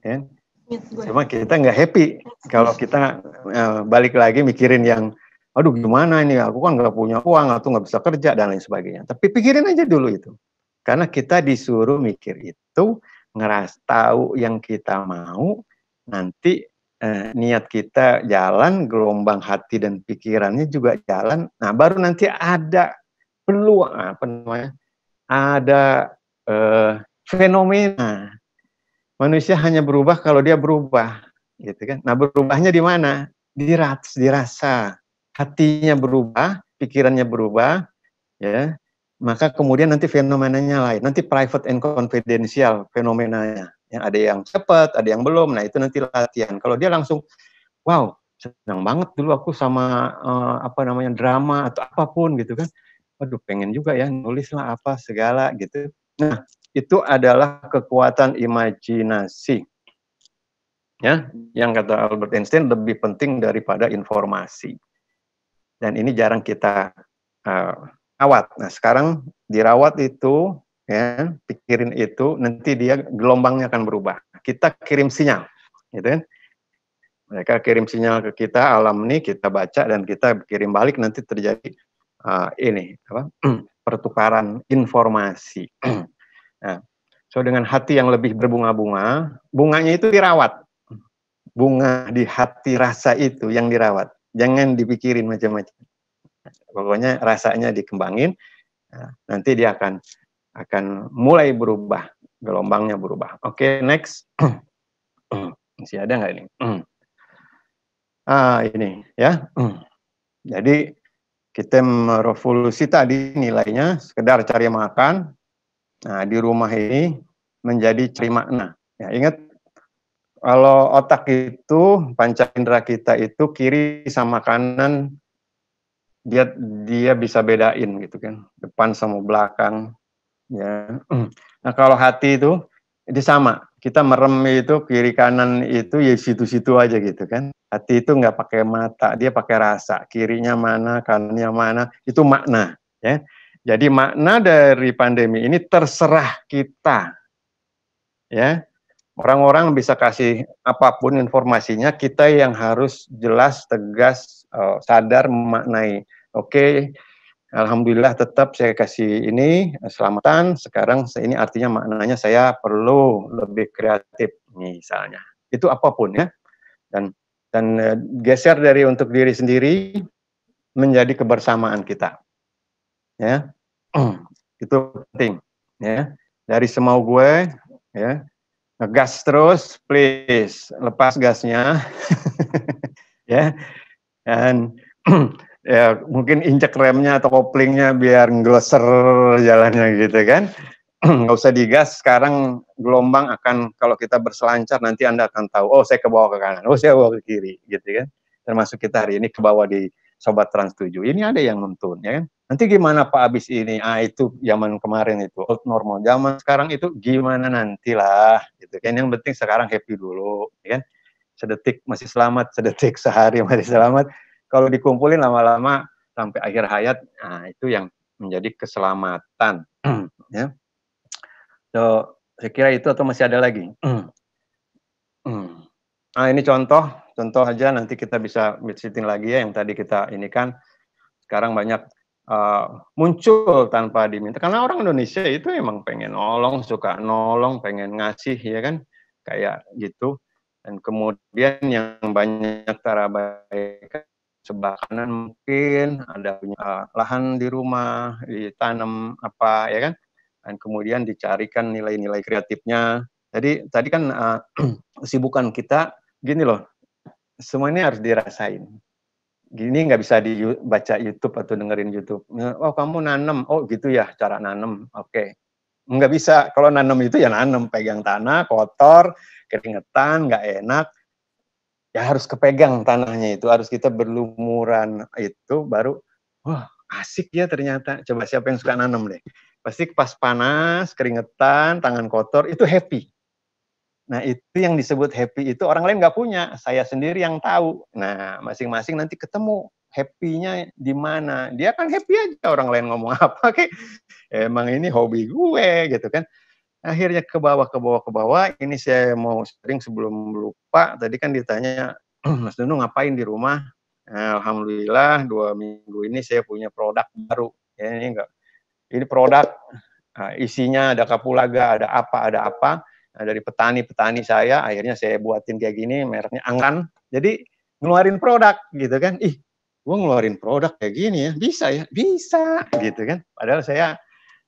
kan cuma kita nggak happy. Kalau kita uh, balik lagi mikirin yang aduh gimana ini aku kan nggak punya uang atau nggak bisa kerja dan lain sebagainya. Tapi pikirin aja dulu itu, karena kita disuruh mikir itu, ngeras tahu yang kita mau, nanti eh, niat kita jalan, gelombang hati dan pikirannya juga jalan. Nah baru nanti ada peluang apa namanya, ada eh, fenomena manusia hanya berubah kalau dia berubah, gitu kan? Nah berubahnya di mana? Diras, dirasa hatinya berubah, pikirannya berubah, ya, maka kemudian nanti fenomenanya lain. Nanti private and confidential fenomenanya. Yang ada yang cepat, ada yang belum. Nah itu nanti latihan. Kalau dia langsung, wow, senang banget dulu aku sama uh, apa namanya drama atau apa pun gitu kan. Waduh, pengen juga ya nulis lah apa segala gitu. Nah itu adalah kekuatan imajinasi. Ya, yang kata Albert Einstein lebih penting daripada informasi dan ini jarang kita uh, rawat. Nah sekarang dirawat itu, ya pikirin itu, nanti dia gelombangnya akan berubah. Kita kirim sinyal, gitu kan? Mereka kirim sinyal ke kita, alam ini kita baca dan kita kirim balik nanti terjadi uh, ini apa? pertukaran informasi. nah, so dengan hati yang lebih berbunga-bunga, bunganya itu dirawat. Bunga di hati rasa itu yang dirawat jangan dipikirin macam-macam. Pokoknya rasanya dikembangin, nah, nanti dia akan akan mulai berubah, gelombangnya berubah. Oke, okay, next. Masih ada nggak ini? ah, ini ya. Jadi kita merevolusi tadi nilainya sekedar cari makan. Nah, di rumah ini menjadi cari makna. Ya, ingat kalau otak itu panca indera kita itu kiri sama kanan dia dia bisa bedain gitu kan. Depan sama belakang ya. Nah kalau hati itu itu sama. Kita merem itu kiri kanan itu ya situ-situ aja gitu kan. Hati itu nggak pakai mata dia pakai rasa. Kirinya mana kanannya mana itu makna ya. Jadi makna dari pandemi ini terserah kita ya Orang-orang bisa kasih apa pun informasinya, kita yang harus jelas, tegas, uh, sadar memaknai. Oke, okay, alhamdulillah tetap saya kasih ini selamatan. Sekarang ini artinya maknanya saya perlu lebih kreatif misalnya. Itu apa pun ya. Dan dan uh, geser dari untuk diri sendiri menjadi kebersamaan kita. Ya. itu penting ya. Dari semau gue ya ngegas terus, please lepas gasnya, ya, dan ya mungkin injek remnya atau koplingnya biar ngloser jalannya gitu kan, nggak usah digas. Sekarang gelombang akan kalau kita berselancar nanti anda akan tahu, oh saya ke bawah ke kanan, oh saya bawa ke kiri, gitu kan. Termasuk kita hari ini ke bawah di sobat Trans 7. Ini ada yang nonton ya kan. Nanti gimana Pak abis ini? Ah itu zaman kemarin itu old normal. Zaman sekarang itu gimana nantilah gitu kan. Yang penting sekarang happy dulu ya kan. Sedetik masih selamat, sedetik sehari masih selamat. Kalau dikumpulin lama-lama sampai akhir hayat, nah itu yang menjadi keselamatan ya. So, saya kira itu atau masih ada lagi? Nah, ini contoh, contoh aja nanti kita bisa visiting lagi ya yang tadi kita ini kan sekarang banyak uh, muncul tanpa diminta. Karena orang Indonesia itu emang pengen nolong, suka nolong, pengen ngasih ya kan? Kayak gitu. Dan kemudian yang banyak terabaikan sebelah kanan mungkin ada punya uh, lahan di rumah, ditanam apa ya kan, dan kemudian dicarikan nilai-nilai kreatifnya. Jadi tadi kan uh, kesibukan kita gini loh, semua ini harus dirasain. Gini nggak bisa dibaca YouTube atau dengerin YouTube. Oh kamu nanam, oh gitu ya cara nanam, oke. Okay. Nggak bisa, kalau nanam itu ya nanam, pegang tanah, kotor, keringetan, nggak enak. Ya harus kepegang tanahnya itu, harus kita berlumuran itu, baru, wah asik ya ternyata. Coba siapa yang suka nanam deh. Pasti pas panas, keringetan, tangan kotor, itu happy Nah itu yang disebut happy itu orang lain nggak punya, saya sendiri yang tahu. Nah masing-masing nanti ketemu happy-nya di mana. Dia kan happy aja orang lain ngomong apa, kayak emang ini hobi gue gitu kan. Akhirnya ke bawah, ke bawah, ke bawah. Ini saya mau sering sebelum lupa. Tadi kan ditanya, Mas Nunu ngapain di rumah? Alhamdulillah dua minggu ini saya punya produk baru. Ya, ini enggak, ini produk nah, isinya ada kapulaga, ada apa, ada apa Nah, dari petani-petani saya, akhirnya saya buatin kayak gini, mereknya Angkan. Jadi ngeluarin produk gitu kan. Ih, gue ngeluarin produk kayak gini ya, bisa ya, bisa gitu kan. Padahal saya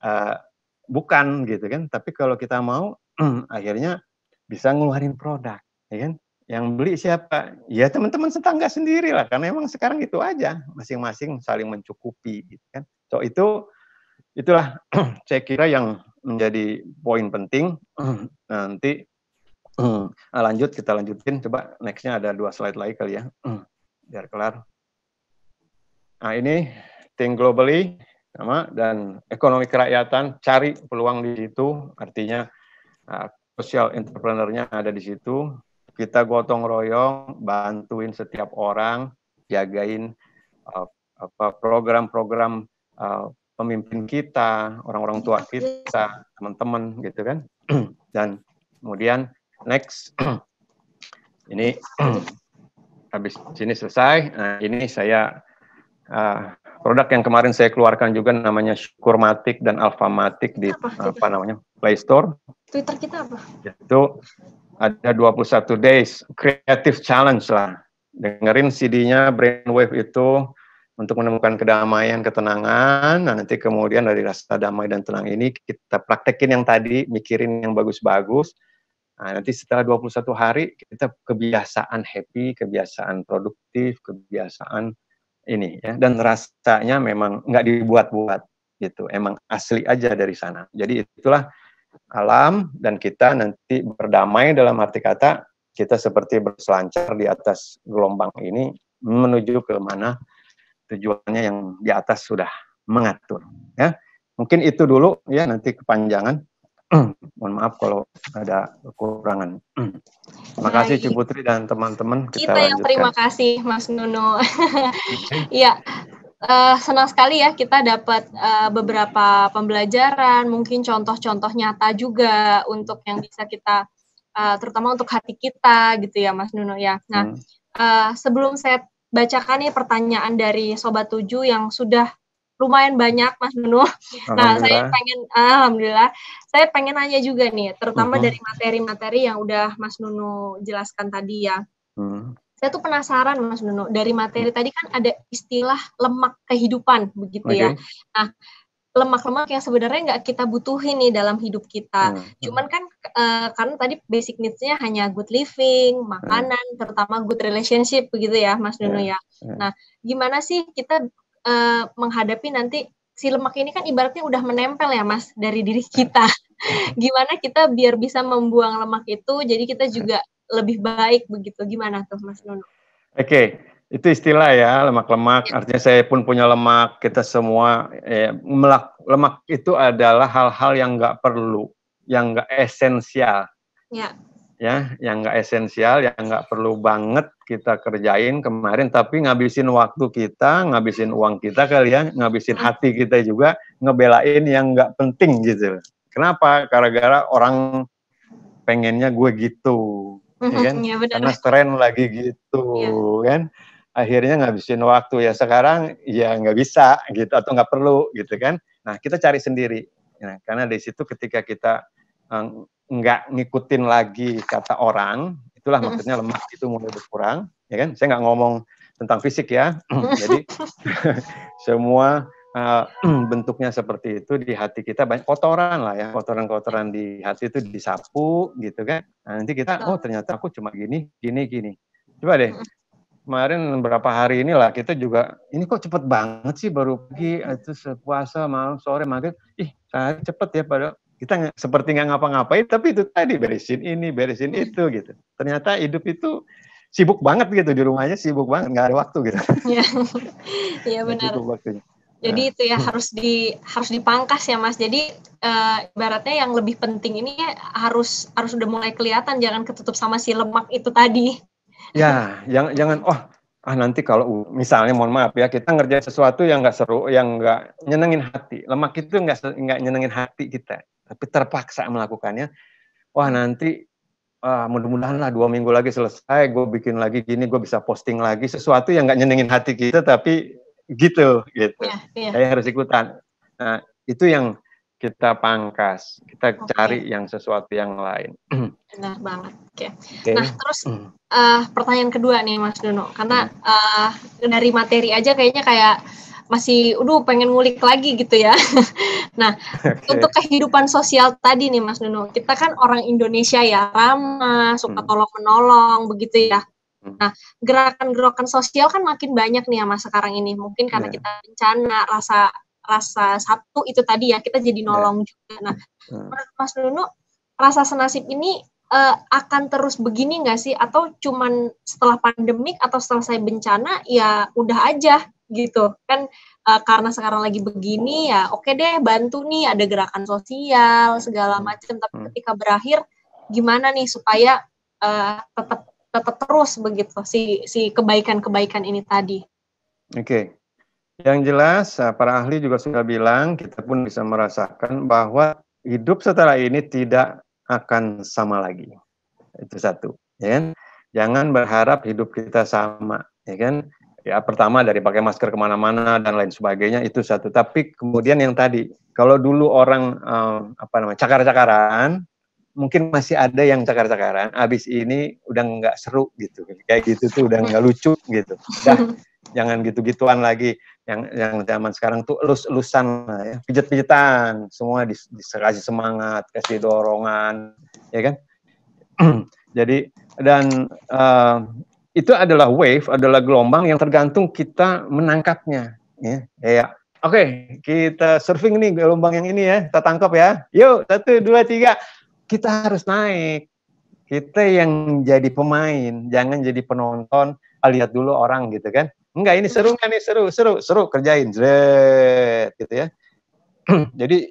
uh, bukan gitu kan. Tapi kalau kita mau, akhirnya bisa ngeluarin produk, ya kan. Yang beli siapa? Ya teman-teman tetangga sendiri lah, karena emang sekarang itu aja, masing-masing saling mencukupi gitu kan. So itu itulah saya kira yang menjadi poin penting. Nanti nah, lanjut kita lanjutin. Coba nextnya ada dua slide lagi kali ya, biar kelar. Nah ini think globally sama dan ekonomi kerakyatan cari peluang di situ. Artinya uh, social entrepreneurnya ada di situ. Kita gotong royong, bantuin setiap orang, jagain uh, apa program-program pemimpin kita, orang-orang tua kita, teman-teman gitu kan. Dan kemudian next ini habis sini selesai. Nah, ini saya uh, produk yang kemarin saya keluarkan juga namanya Syukurmatik dan Alfamatik di apa, apa namanya? Play Store. Twitter kita apa? Itu ada 21 days creative challenge lah. Dengerin CD-nya Brainwave itu untuk menemukan kedamaian, ketenangan. Nah, nanti kemudian dari rasa damai dan tenang ini kita praktekin yang tadi, mikirin yang bagus-bagus. Nah, nanti setelah 21 hari kita kebiasaan happy, kebiasaan produktif, kebiasaan ini ya. Dan rasanya memang nggak dibuat-buat gitu, emang asli aja dari sana. Jadi itulah alam dan kita nanti berdamai dalam arti kata kita seperti berselancar di atas gelombang ini menuju ke mana tujuannya yang di atas sudah mengatur ya. Mungkin itu dulu ya nanti kepanjangan. Mohon maaf kalau ada kekurangan. Terima kasih Cik Putri dan teman-teman. Kita, kita yang terima kasih Mas Nuno. Ya uh, senang sekali ya kita dapat uh, beberapa pembelajaran mungkin contoh-contoh nyata juga untuk yang bisa kita uh, terutama untuk hati kita gitu ya Mas Nuno ya. Nah hmm. uh, sebelum saya bacakan nih pertanyaan dari Sobat Tujuh yang sudah lumayan banyak Mas Nunu. Nah, saya pengen alhamdulillah, saya pengen nanya juga nih, terutama uh -huh. dari materi-materi yang udah Mas Nunu jelaskan tadi ya. Uh -huh. Saya tuh penasaran Mas Nunu, dari materi tadi kan ada istilah lemak kehidupan begitu okay. ya. Nah, lemak-lemak yang sebenarnya nggak kita butuhin nih dalam hidup kita. Hmm. Cuman kan uh, karena tadi basic needs-nya hanya good living, makanan, hmm. terutama good relationship begitu ya, Mas Nuno ya. Hmm. Nah, gimana sih kita uh, menghadapi nanti si lemak ini kan ibaratnya udah menempel ya, Mas, dari diri kita. gimana kita biar bisa membuang lemak itu, jadi kita juga lebih baik begitu. Gimana tuh, Mas Nuno? Oke, okay. Itu istilah ya lemak-lemak. Artinya saya pun punya lemak. Kita semua eh, melak, lemak itu adalah hal-hal yang nggak perlu, yang nggak esensial. Ya. Ya, yang nggak esensial, yang nggak perlu banget kita kerjain kemarin, tapi ngabisin waktu kita, ngabisin uang kita kali ya, ngabisin hati kita juga, ngebelain yang nggak penting gitu. Kenapa? Gara-gara orang pengennya gue gitu, ya kan? Ya, Karena tren lagi gitu, ya. kan? Akhirnya ngabisin waktu. Ya sekarang ya nggak bisa gitu atau nggak perlu gitu kan. Nah kita cari sendiri. Nah, karena di situ ketika kita uh, nggak ngikutin lagi kata orang itulah maksudnya lemak itu mulai berkurang ya kan? Saya nggak ngomong tentang fisik ya. Jadi semua uh, bentuknya seperti itu di hati kita. Banyak kotoran lah ya kotoran-kotoran di hati itu disapu gitu kan. Nah, nanti kita oh ternyata aku cuma gini gini gini. Coba deh kemarin beberapa hari inilah kita juga ini kok cepet banget sih baru pergi? Itu puasa malam sore maghrib. Ih sehari cepet ya pada kita seperti nggak ngapa-ngapain tapi itu tadi beresin ini beresin itu gitu. Ternyata hidup itu sibuk banget gitu di rumahnya sibuk banget nggak ada waktu gitu. Iya. Iya benar. waktunya. jadi nah. itu ya harus di harus dipangkas ya mas. Jadi uh, ibaratnya yang lebih penting ini harus harus udah mulai kelihatan jangan ketutup sama si lemak itu tadi Ya, jangan jangan oh ah nanti kalau misalnya mohon maaf ya kita ngerjain sesuatu yang nggak seru, yang nggak nyenengin hati. Lemak itu nggak nggak nyenengin hati kita, tapi terpaksa melakukannya. Wah nanti ah, mudah-mudahan lah dua minggu lagi selesai, gue bikin lagi gini, gue bisa posting lagi sesuatu yang nggak nyenengin hati kita, tapi gitu gitu. Ya, ya. Saya harus ikutan. Nah itu yang kita pangkas, kita okay. cari yang sesuatu yang lain. Benar banget. Oke. Okay. Okay. Nah, terus uh, pertanyaan kedua nih Mas Dono, karena uh, dari materi aja kayaknya kayak masih, udah pengen ngulik lagi gitu ya. nah, okay. untuk kehidupan sosial tadi nih Mas Dono, kita kan orang Indonesia ya ramah, suka hmm. tolong menolong, begitu ya. Nah, gerakan-gerakan sosial kan makin banyak nih ya Mas sekarang ini. Mungkin karena yeah. kita bencana, rasa rasa satu itu tadi ya kita jadi iya. nolong yeah. juga. Nah, hmm. menurut Mas Nuno rasa senasib ini uh, akan terus begini nggak sih atau cuman setelah pandemik atau setelah saya bencana ya udah aja gitu kan uh, karena sekarang lagi begini ya oke deh bantu nih ada gerakan sosial segala hmm. macam tapi hmm. ketika berakhir gimana nih supaya uh, tetap tetap terus begitu si si kebaikan-kebaikan ini tadi. Oke. Okay. Yang jelas, eh, para ahli juga sudah bilang, kita pun bisa merasakan bahwa hidup setelah ini tidak akan sama lagi. Itu satu. Ya kan? Jangan berharap hidup kita sama. Ya kan? Ya pertama dari pakai masker ke mana-mana dan lain sebagainya itu satu. Tapi kemudian yang tadi, kalau dulu orang eh, apa namanya cakar-cakaran, mungkin masih ada yang cakar-cakaran. Abis ini udah nggak seru gitu, kayak gitu tuh udah nggak lucu gitu. Udah jangan gitu-gituan lagi. Yang yang zaman sekarang tuh elus-elusan ya. Pijet-pijetan. Semua dis, dikasih semangat kasih dorongan ya kan? Jadi dan uh, itu adalah wave adalah gelombang yang tergantung kita menangkapnya ya. Ya oke okay, kita surfing nih gelombang yang ini ya. Kita tangkap ya. Yuk satu dua tiga. Kita harus naik. Kita yang jadi pemain jangan jadi penonton. Ah, lihat dulu orang gitu kan Enggak, ini seru nggak nih? Seru, seru, seru, kerjain. Zret, gitu ya. Jadi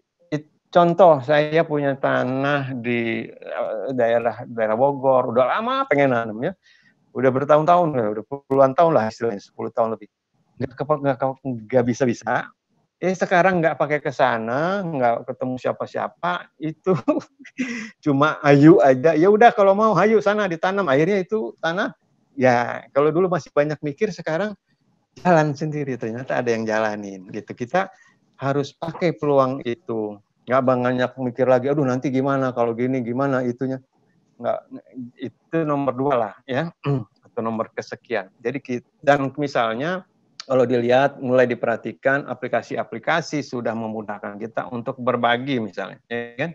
contoh saya punya tanah di eh, daerah daerah Bogor, udah lama pengen nanam ya. Udah bertahun-tahun, udah puluhan tahun lah istilahnya, 10 tahun lebih. Nggak bisa-bisa. Eh sekarang nggak pakai ke sana, nggak ketemu siapa-siapa, itu cuma ayu aja. Ya udah kalau mau ayu sana ditanam. Akhirnya itu tanah ya kalau dulu masih banyak mikir sekarang jalan sendiri ternyata ada yang jalanin gitu. Kita harus pakai peluang itu. Nggak banyak mikir lagi aduh nanti gimana? Kalau gini gimana? Itunya. Nggak itu nomor dua lah ya. Atau nomor kesekian. Jadi kita, dan misalnya kalau dilihat mulai diperhatikan aplikasi-aplikasi sudah memudahkan kita untuk berbagi misalnya ya kan?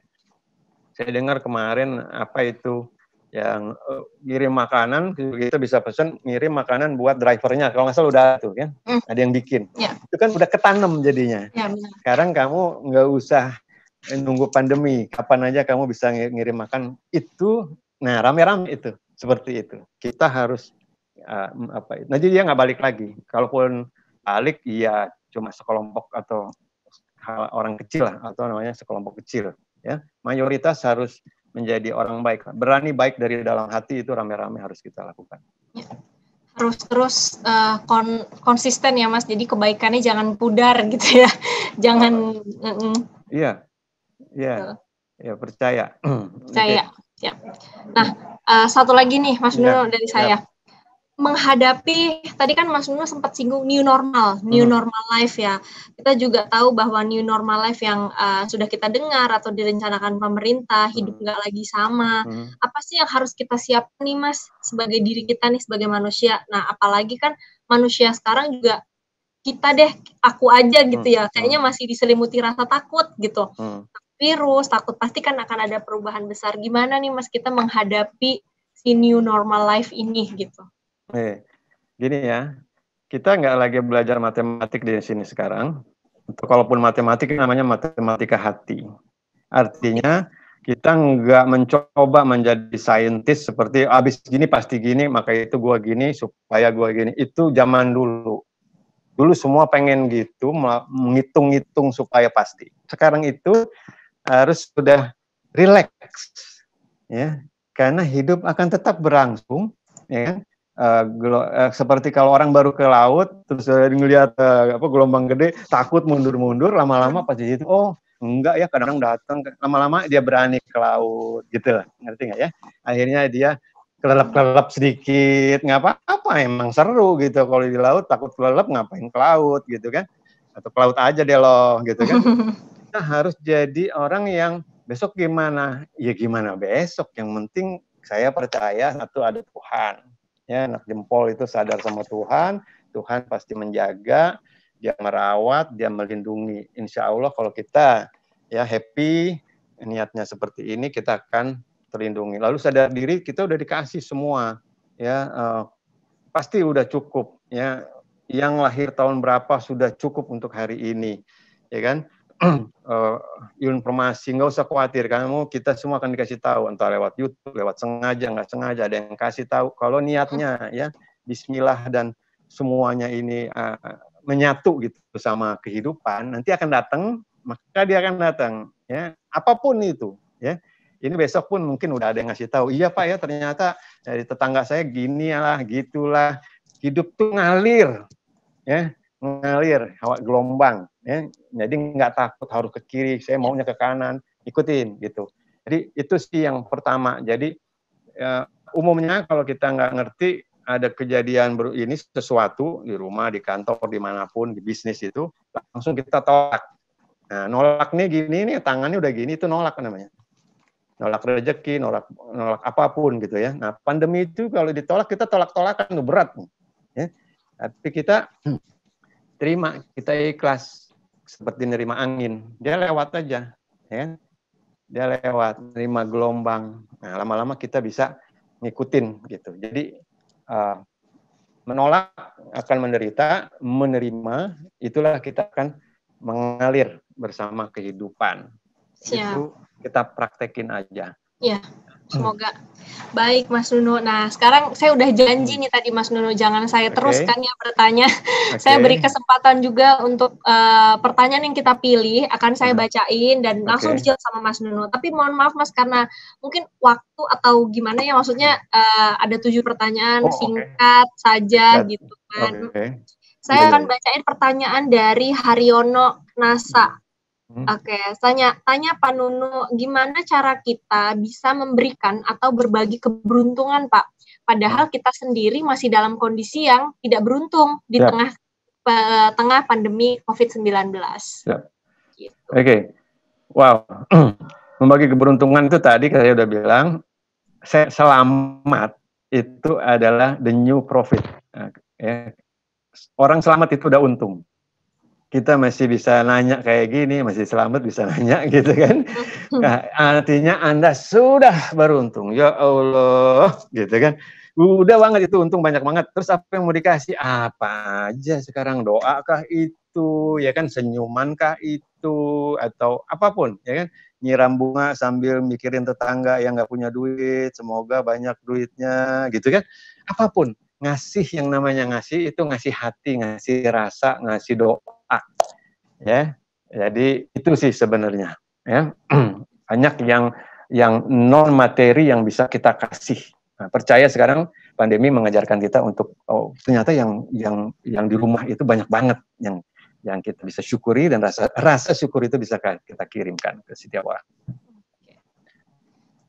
Saya dengar kemarin apa itu yang uh, ngirim makanan kita bisa pesan ngirim makanan buat drivernya. Kalau nggak salah udah tuh kan mm. ada yang bikin. Yeah. itu kan udah ketanam jadinya. Yeah, benar. sekarang kamu nggak usah nunggu pandemi. Kapan aja kamu bisa ngirim makan. Itu nah rame-rame itu. Seperti itu. Kita harus uh, apa nah jadi dia nggak balik lagi. Kalaupun balik iya cuma sekelompok atau orang kecil lah atau namanya sekelompok kecil ya. Mayoritas harus menjadi orang baik. Berani baik dari dalam hati itu rame-rame harus kita lakukan. Ya. harus terus uh, kon konsisten ya mas. Jadi kebaikannya jangan pudar gitu ya. Jangan iya. Iya. Ya percaya. Percaya. Okay. ya. Nah uh, satu lagi nih mas ya, Nuno dari saya. ya menghadapi tadi kan Mas Nuno sempat singgung new normal, new hmm. normal life ya. Kita juga tahu bahwa new normal life yang uh, sudah kita dengar atau direncanakan pemerintah hidup hmm. nggak lagi sama. Hmm. Apa sih yang harus kita siapkan nih Mas sebagai diri kita nih sebagai manusia? Nah, apalagi kan manusia sekarang juga kita deh aku aja gitu ya. Hmm. Kayaknya masih diselimuti rasa takut gitu. Hmm. Virus, takut pasti kan akan ada perubahan besar. Gimana nih Mas kita menghadapi si new normal life ini gitu? Eh, gini ya, kita nggak lagi belajar matematik di sini sekarang. Untuk kalaupun matematik namanya matematika hati. Artinya kita nggak mencoba menjadi saintis seperti abis gini pasti gini, maka itu gua gini supaya gua gini. Itu zaman dulu. Dulu semua pengen gitu, menghitung-hitung supaya pasti. Sekarang itu harus sudah relax, ya, karena hidup akan tetap berlangsung, ya kan? Uh, uh, seperti kalau orang baru ke laut terus ngelihat uh, apa gelombang gede takut mundur-mundur lama-lama pas di situ oh enggak ya kadang datang lama-lama dia berani ke laut gitu lah. Ngerti nggak ya? Akhirnya dia kelelep-kelelep sedikit nggak apa-apa emang seru gitu. Kalau di laut takut kelelep ngapain ke laut gitu kan? Atau ke laut aja deh loh gitu kan? Kita harus jadi orang yang besok gimana? Ya gimana besok? Yang penting saya percaya satu ada Tuhan ya anak jempol itu sadar sama Tuhan Tuhan pasti menjaga dia merawat dia melindungi. Insya Allah kalau kita ya happy niatnya seperti ini kita akan terlindungi. Lalu sadar diri kita udah dikasih semua ya uh, pasti udah cukup ya. Yang lahir tahun berapa sudah cukup untuk hari ini ya kan uh, informasi nggak usah khawatir kamu kita semua akan dikasih tahu entah lewat YouTube lewat sengaja nggak sengaja ada yang kasih tahu. Kalau niatnya ya Bismillah dan semuanya ini uh, menyatu gitu sama kehidupan nanti akan datang maka dia akan datang ya. Apa pun itu ya. Ini besok pun mungkin udah ada yang ngasih tahu iya pak ya ternyata dari tetangga saya gini lah gitulah. Hidup tuh ngalir ya ngalir hawa gelombang ya jadi nggak takut harus ke kiri saya maunya ke kanan ikutin gitu. Jadi itu sih yang pertama. Jadi ya, umumnya kalau kita nggak ngerti ada kejadian ini sesuatu di rumah di kantor di mana pun di bisnis itu langsung kita tolak. Nah nolak nih gini nih tangannya udah gini itu nolak namanya. Nolak rezeki nolak nolak apa pun gitu ya. Nah pandemi itu kalau ditolak kita tolak tolakan berat. Ya tapi kita terima, kita ikhlas seperti nerima angin. Dia lewat aja, ya. Dia lewat, nerima gelombang. Nah, lama-lama kita bisa ngikutin gitu. Jadi uh, menolak akan menderita, menerima itulah kita akan mengalir bersama kehidupan. Siap. Itu kita praktekin aja. Ya. Semoga baik Mas Nuno. Nah, sekarang saya udah janji nih tadi Mas Nuno jangan saya okay. teruskan ya bertanya. Okay. Saya beri kesempatan juga untuk uh, pertanyaan yang kita pilih akan saya bacain dan okay. langsung dijawab sama Mas Nuno. Tapi mohon maaf Mas karena mungkin waktu atau gimana ya maksudnya uh, ada tujuh pertanyaan oh, singkat okay. saja That, gitu kan. Okay. Saya akan bacain pertanyaan dari Haryono Nasa. Hmm. Oke, tanya tanya Pak Nunu, gimana cara kita bisa memberikan atau berbagi keberuntungan, Pak? Padahal hmm. kita sendiri masih dalam kondisi yang tidak beruntung di ya. tengah pe, tengah pandemi COVID-19. Ya. Gitu. Oke, okay. wow, membagi keberuntungan itu tadi saya udah bilang, saya selamat itu adalah the new profit. Nah, ya. Orang selamat itu udah untung kita masih bisa nanya kayak gini, masih selamat bisa nanya gitu kan. Nah, artinya Anda sudah beruntung. Ya Allah, gitu kan. Udah banget itu untung banyak banget. Terus apa yang mau dikasih? Apa aja sekarang doa kah itu, ya kan senyuman kah itu atau apa pun, ya kan. Nyiram bunga sambil mikirin tetangga yang nggak punya duit, semoga banyak duitnya gitu kan. Apa pun ngasih yang namanya ngasih itu ngasih hati, ngasih rasa, ngasih doa. Ya. Jadi itu sih sebenarnya ya. Banyak yang yang non materi yang bisa kita kasih. Nah, percaya sekarang pandemi mengajarkan kita untuk oh ternyata yang yang yang di rumah itu banyak banget yang yang kita bisa syukuri dan rasa rasa syukur itu bisa kita kirimkan ke setiap orang.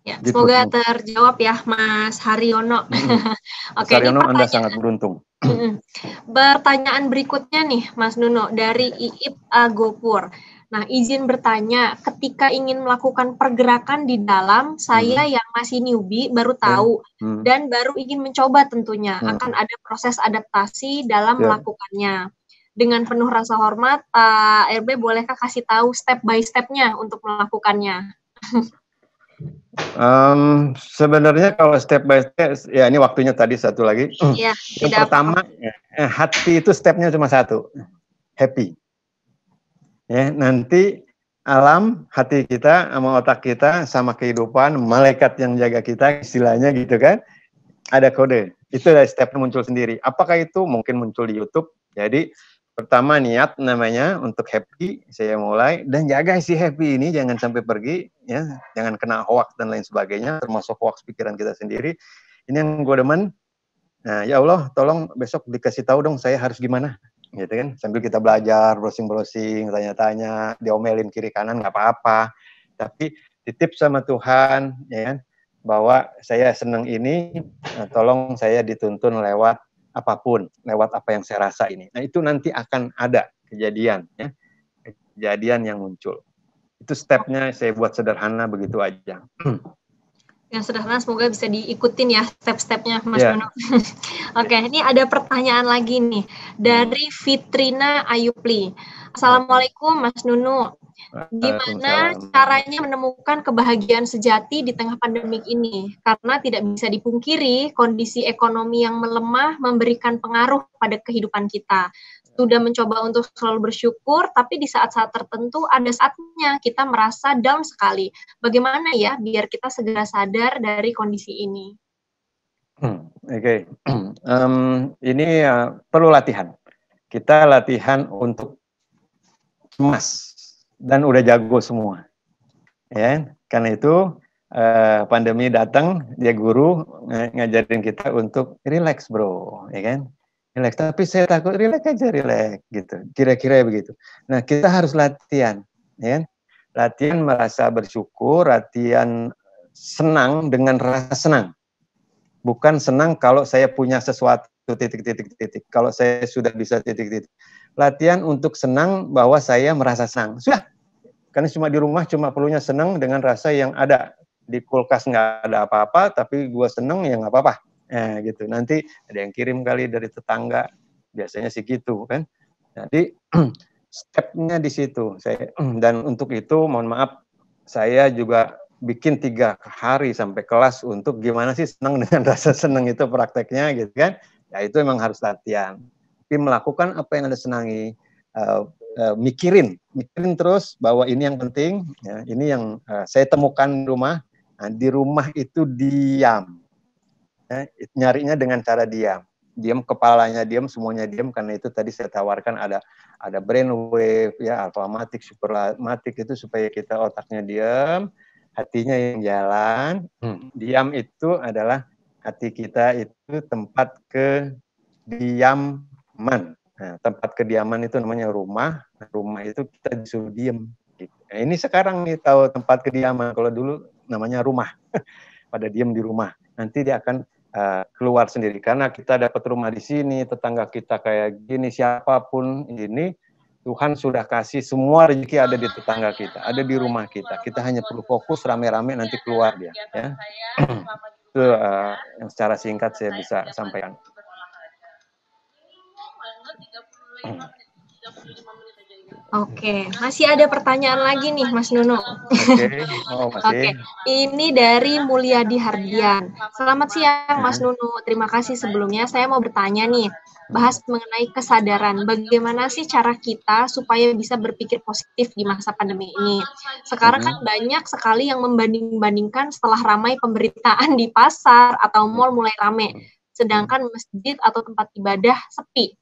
Ya, semoga terjawab ya Mas Haryono. Hmm. Oke, Haryono Anda sangat beruntung. Pertanyaan berikutnya nih Mas Nuno dari Iip Agopur. Nah, izin bertanya, ketika ingin melakukan pergerakan di dalam, saya hmm. yang masih newbie baru hmm. tahu hmm. dan baru ingin mencoba tentunya hmm. akan ada proses adaptasi dalam yeah. melakukannya dengan penuh rasa hormat, Pak RB bolehkah kasih tahu step by stepnya untuk melakukannya? um, sebenarnya kalau step by step, ya ini waktunya tadi satu lagi. Ya, Yang pertama, eh, hati itu stepnya cuma satu, happy. Ya, nanti alam, hati kita, sama otak kita, sama kehidupan, malaikat yang jaga kita, istilahnya gitu kan, ada kode. Itu dari step muncul sendiri. Apakah itu mungkin muncul di YouTube? Jadi pertama niat namanya untuk happy saya mulai. Dan jaga si happy ini jangan sampai pergi ya. Jangan kena hoax dan lain sebagainya termasuk hoax pikiran kita sendiri. Ini yang gue demen. Nah ya Allah tolong besok dikasih tahu dong saya harus gimana gitu kan. Sambil kita belajar browsing browsing tanya-tanya diomelin kiri kanan nggak apa-apa. Tapi titip sama Tuhan ya kan bahwa saya senang ini nah, tolong saya dituntun lewat apa pun lewat apa yang saya rasa ini. Nah itu nanti akan ada kejadian ya, kejadian yang muncul. Itu stepnya saya buat sederhana begitu aja. Yang sederhana semoga bisa diikutin ya step-stepnya Mas yeah. Oke, ini ada pertanyaan lagi nih dari Fitrina Ayupli. Assalamualaikum Mas Nunu. Gimana caranya menemukan kebahagiaan sejati di tengah pandemik ini? Karena tidak bisa dipungkiri kondisi ekonomi yang melemah memberikan pengaruh pada kehidupan kita. Sudah mencoba untuk selalu bersyukur, tapi di saat-saat tertentu ada saatnya kita merasa down sekali. Bagaimana ya biar kita segera sadar dari kondisi ini? Hmm, Oke, okay. um, ini uh, perlu latihan. Kita latihan untuk cemas dan udah jago semua. Ya, karena itu uh, pandemi datang, dia guru ng ngajarin kita untuk relax, Bro, ya kan? Relax, tapi saya takut relax aja, relax gitu. Kira-kira begitu. Nah, kita harus latihan, ya kan? Latihan merasa bersyukur, latihan senang dengan rasa senang. Bukan senang kalau saya punya sesuatu titik-titik-titik. Kalau saya sudah bisa titik-titik. Latihan untuk senang bahwa saya merasa senang. Sudah, karena cuma di rumah cuma perlunya senang dengan rasa yang ada. Di kulkas nggak ada apa-apa tapi gue seneng ya nggak apa-apa. Nah, gitu. Nanti ada yang kirim kali dari tetangga. Biasanya sih gitu kan. Jadi stepnya di situ. Saya dan untuk itu mohon maaf saya juga bikin tiga hari sampai kelas untuk gimana sih senang dengan rasa senang itu prakteknya gitu kan. Ya itu memang harus latihan tapi melakukan apa yang anda senangi uh, uh, mikirin, mikirin terus bahwa ini yang penting, ya, ini yang uh, saya temukan di rumah. Nah, di rumah itu diam, ya, nyarinya dengan cara diam, diam kepalanya diam, semuanya diam karena itu tadi saya tawarkan ada ada brainwave, ya alfamatik, supermatik itu supaya kita otaknya diam, hatinya yang jalan. Hmm. Diam itu adalah hati kita itu tempat kediaman Nah, tempat kediaman itu namanya rumah. Nah, rumah itu kita disuruh diem. Gitu. Nah, ini sekarang nih tahu tempat kediaman. Kalau dulu namanya rumah. Pada diem di rumah. Nanti dia akan uh, keluar sendiri. Karena kita dapat rumah di sini, tetangga kita kayak gini, siapa pun ini, Tuhan sudah kasih semua rezeki ada di tetangga kita, ada di rumah kita. Kita hanya perlu fokus rame-rame nanti keluar dia. Ya. Itu uh, yang secara singkat saya bisa sampaikan. Oke, masih ada pertanyaan lagi nih Mas Nuno. Oke, oh, Oke. ini dari Mulyadi Hardian. Selamat siang Mas Nuno, terima kasih sebelumnya. Saya mau bertanya nih, bahas mengenai kesadaran. Bagaimana sih cara kita supaya bisa berpikir positif di masa pandemi ini? Sekarang kan banyak sekali yang membanding-bandingkan setelah ramai pemberitaan di pasar atau mall mulai ramai sedangkan masjid atau tempat ibadah sepi.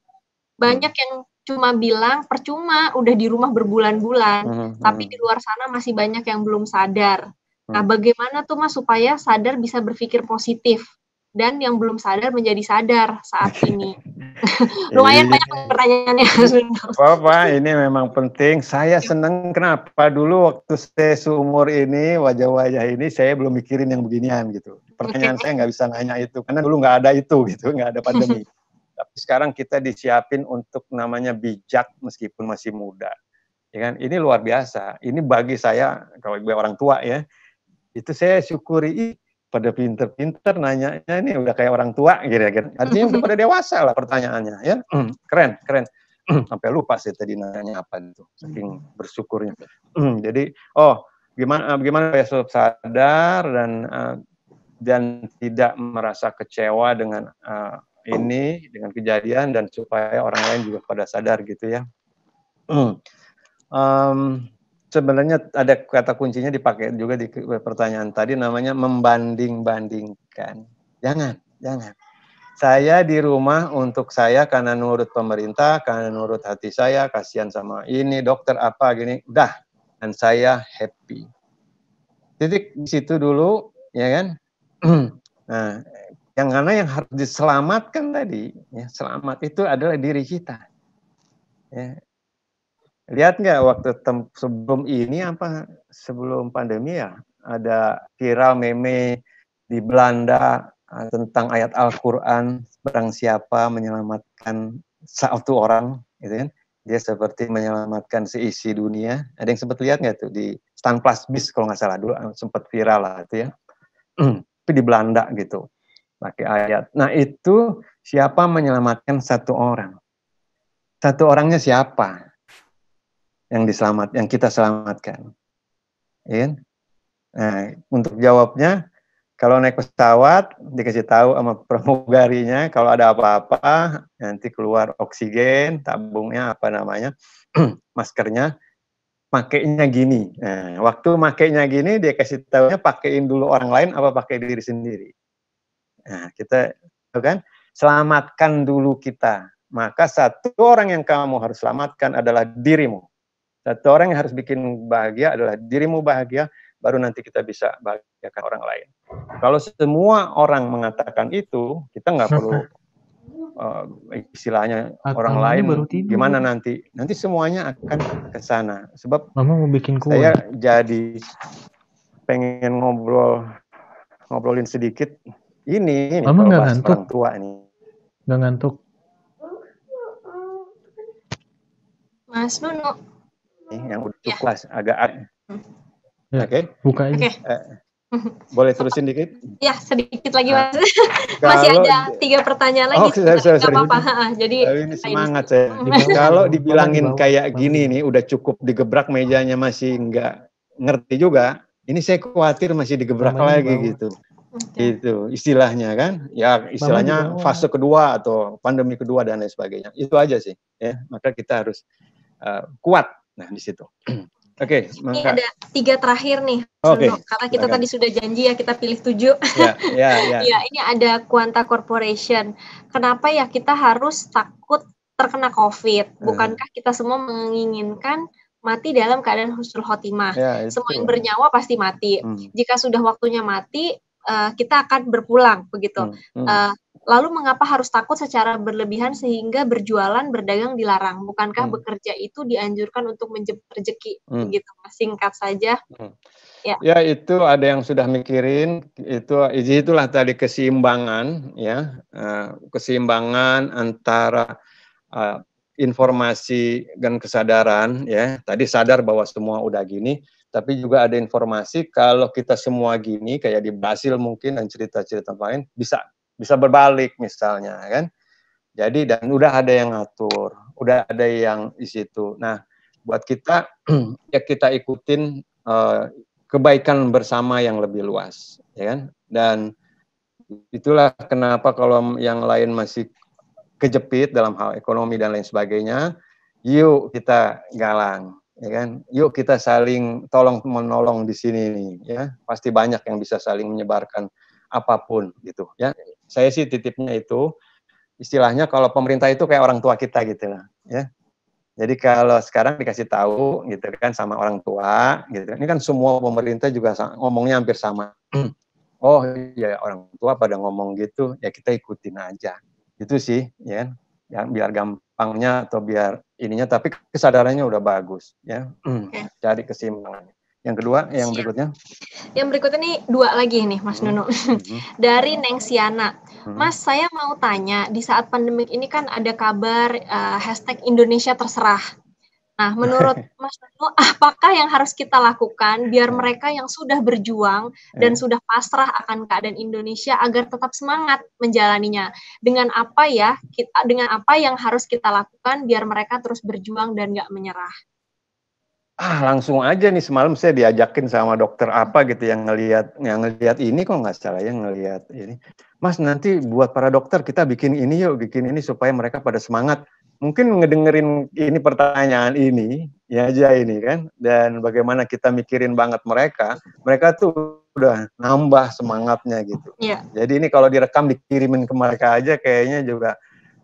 Banyak yang cuma bilang percuma udah di rumah berbulan-bulan, hmm, hmm. tapi di luar sana masih banyak yang belum sadar. Nah, bagaimana tuh Mas supaya sadar bisa berpikir positif? dan yang belum sadar menjadi sadar saat ini. Lumayan banyak pertanyaannya. Apa ini memang penting. Saya senang kenapa dulu waktu saya seumur ini wajah-wajah ini saya belum mikirin yang beginian gitu. Pertanyaan okay. saya nggak bisa nanya itu karena dulu nggak ada itu gitu, nggak ada pandemi. Tapi sekarang kita disiapin untuk namanya bijak meskipun masih muda. Ya kan? Ini luar biasa. Ini bagi saya kalau orang tua ya, itu saya syukuri pada pinter-pinter nanya ini udah kayak orang tua kira-kira. Artinya udah pada dewasa lah pertanyaannya ya. Hmm, keren, keren. Hmm, sampai lupa sih tadi nanya apa itu. Saking bersyukurnya. Hmm, jadi oh gimana gimana ya sadar dan uh, dan tidak merasa kecewa dengan uh, ini dengan kejadian dan supaya orang lain juga pada sadar gitu ya. Um, sebenarnya ada kata kuncinya dipakai juga di pertanyaan tadi namanya membanding-bandingkan. Jangan, jangan. Saya di rumah untuk saya karena nurut pemerintah, karena nurut hati saya, kasihan sama ini dokter apa gini, udah dan saya happy. Titik di situ dulu, ya kan? nah, yang mana yang harus diselamatkan tadi, ya, selamat itu adalah diri kita. Ya, Lihat nggak waktu sebelum ini apa sebelum pandemi ya ada viral meme di Belanda uh, tentang ayat Al-Qur'an barang siapa menyelamatkan satu orang gitu kan. Dia seperti menyelamatkan seisi dunia. Ada yang sempat lihat nggak tuh di Stan Plus Bis kalau nggak salah dulu uh, sempat viral lah itu ya. Tapi di Belanda gitu pakai ayat nah itu siapa menyelamatkan satu orang satu orangnya siapa yang diselamat, yang kita selamatkan. Ya. Nah, untuk jawabnya, kalau naik pesawat dikasih tahu sama pramugarinya kalau ada apa-apa nanti keluar oksigen, tabungnya apa namanya, maskernya, pakainya gini. Nah, waktu makainya gini dia kasih tahunya pakaiin dulu orang lain apa pakai diri sendiri. Nah, kita kan selamatkan dulu kita. Maka satu orang yang kamu harus selamatkan adalah dirimu. Satu orang yang harus bikin bahagia adalah dirimu bahagia, baru nanti kita bisa bahagiakan orang lain. Kalau semua orang mengatakan itu, kita nggak perlu uh, istilahnya Atau orang lain baru gimana nanti. Nanti semuanya akan ke sana. Sebab Mama mau bikin kue. saya jadi pengen ngobrol ngobrolin sedikit ini, ini Mama nggak ngantuk. Orang tua ini. Nggak ngantuk. Mas Nuno yang udah ya. kelas agak ya. oke okay. buka aja okay. eh, boleh terusin dikit ya sedikit lagi mas masih ada tiga pertanyaan lagi oh, sorry, sorry, sorry. apa-apa jadi ini semangat saya kalau dibilangin kayak gini nih udah cukup digebrak mejanya masih nggak ngerti juga ini saya khawatir masih digebrak lagi gitu Okay. itu istilahnya kan ya istilahnya fase kedua atau pandemi kedua dan lain sebagainya itu aja sih ya maka kita harus uh, kuat Nah, di situ. Oke, okay, ini ada tiga terakhir nih, okay. karena kita tadi sudah janji ya kita pilih tujuh. Ya, ya, ya. ya, ini ada Quanta Corporation. Kenapa ya kita harus takut terkena COVID? Hmm. Bukankah kita semua menginginkan mati dalam keadaan husnul khotimah? Ya, semua yang bernyawa pasti mati. Hmm. Jika sudah waktunya mati, uh, kita akan berpulang begitu. Hmm. Hmm. Uh, lalu mengapa harus takut secara berlebihan sehingga berjualan berdagang dilarang? Bukankah hmm. bekerja itu dianjurkan untuk menjemput rezeki hmm. begitu? Singkat saja. Hmm. Ya. ya itu ada yang sudah mikirin itu itulah tadi keseimbangan ya uh, keseimbangan antara uh, informasi dan kesadaran ya tadi sadar bahwa semua udah gini tapi juga ada informasi kalau kita semua gini kayak di Brasil mungkin dan cerita-cerita lain bisa bisa berbalik misalnya kan. Jadi dan udah ada yang ngatur, udah ada yang di situ. Nah, buat kita ya kita ikutin uh, kebaikan bersama yang lebih luas, ya kan? Dan itulah kenapa kalau yang lain masih kejepit dalam hal ekonomi dan lain sebagainya, yuk kita galang ya kan? Yuk kita saling tolong menolong di sini nih, ya. Pasti banyak yang bisa saling menyebarkan apa pun gitu, ya. saya sih titipnya itu istilahnya kalau pemerintah itu kayak orang tua kita gitu lah ya jadi kalau sekarang dikasih tahu gitu kan sama orang tua gitu ini kan semua pemerintah juga ngomongnya hampir sama oh ya orang tua pada ngomong gitu ya kita ikutin aja itu sih ya yang biar gampangnya atau biar ininya tapi kesadarannya udah bagus ya okay. cari keseimbangannya yang kedua, yang Siap. berikutnya? Yang berikutnya nih dua lagi nih, Mas hmm. Nunu. Hmm. Dari Neng Siana. Hmm. Mas, saya mau tanya, di saat pandemik ini kan ada kabar uh, hashtag Indonesia terserah. Nah, menurut Mas Nunu, apakah yang harus kita lakukan biar mereka yang sudah berjuang dan sudah pasrah akan keadaan Indonesia agar tetap semangat menjalaninya? Dengan apa ya? Kita, dengan apa yang harus kita lakukan biar mereka terus berjuang dan nggak menyerah? ah langsung aja nih semalam saya diajakin sama dokter apa gitu yang ngelihat yang ngelihat ini kok nggak salah ya ngelihat ini mas nanti buat para dokter kita bikin ini yuk bikin ini supaya mereka pada semangat mungkin ngedengerin ini pertanyaan ini ya aja ini kan dan bagaimana kita mikirin banget mereka mereka tuh udah nambah semangatnya gitu. Yeah. jadi ini kalau direkam dikirimin ke mereka aja kayaknya juga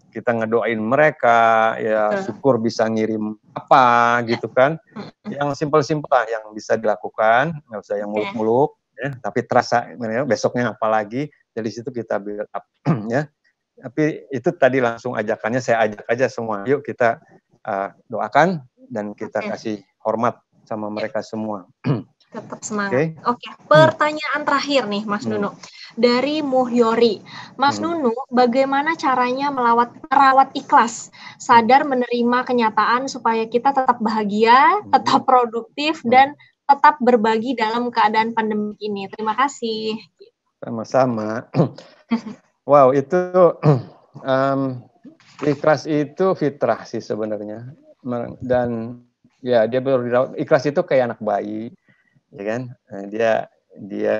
kita ngedoain mereka ya syukur bisa ngirim apa gitu kan. Yang simpel-simpel lah yang bisa dilakukan nggak usah yang muluk-muluk ya. Tapi terasa ya, besoknya apalagi dari situ kita build up ya tapi itu tadi langsung ajakannya saya ajak aja semua yuk kita uh, doakan dan kita kasih hormat sama mereka semua tetap semangat. Oke, okay. okay. pertanyaan terakhir nih Mas hmm. Nunu dari Muhyori. Mas hmm. Nunu, bagaimana caranya melawat merawat ikhlas, sadar menerima kenyataan supaya kita tetap bahagia, hmm. tetap produktif hmm. dan tetap berbagi dalam keadaan pandemi ini. Terima kasih. Sama-sama. wow, itu um, ikhlas itu fitrah sih sebenarnya. Dan ya dia baru ikhlas itu kayak anak bayi ya kan? Nah, dia dia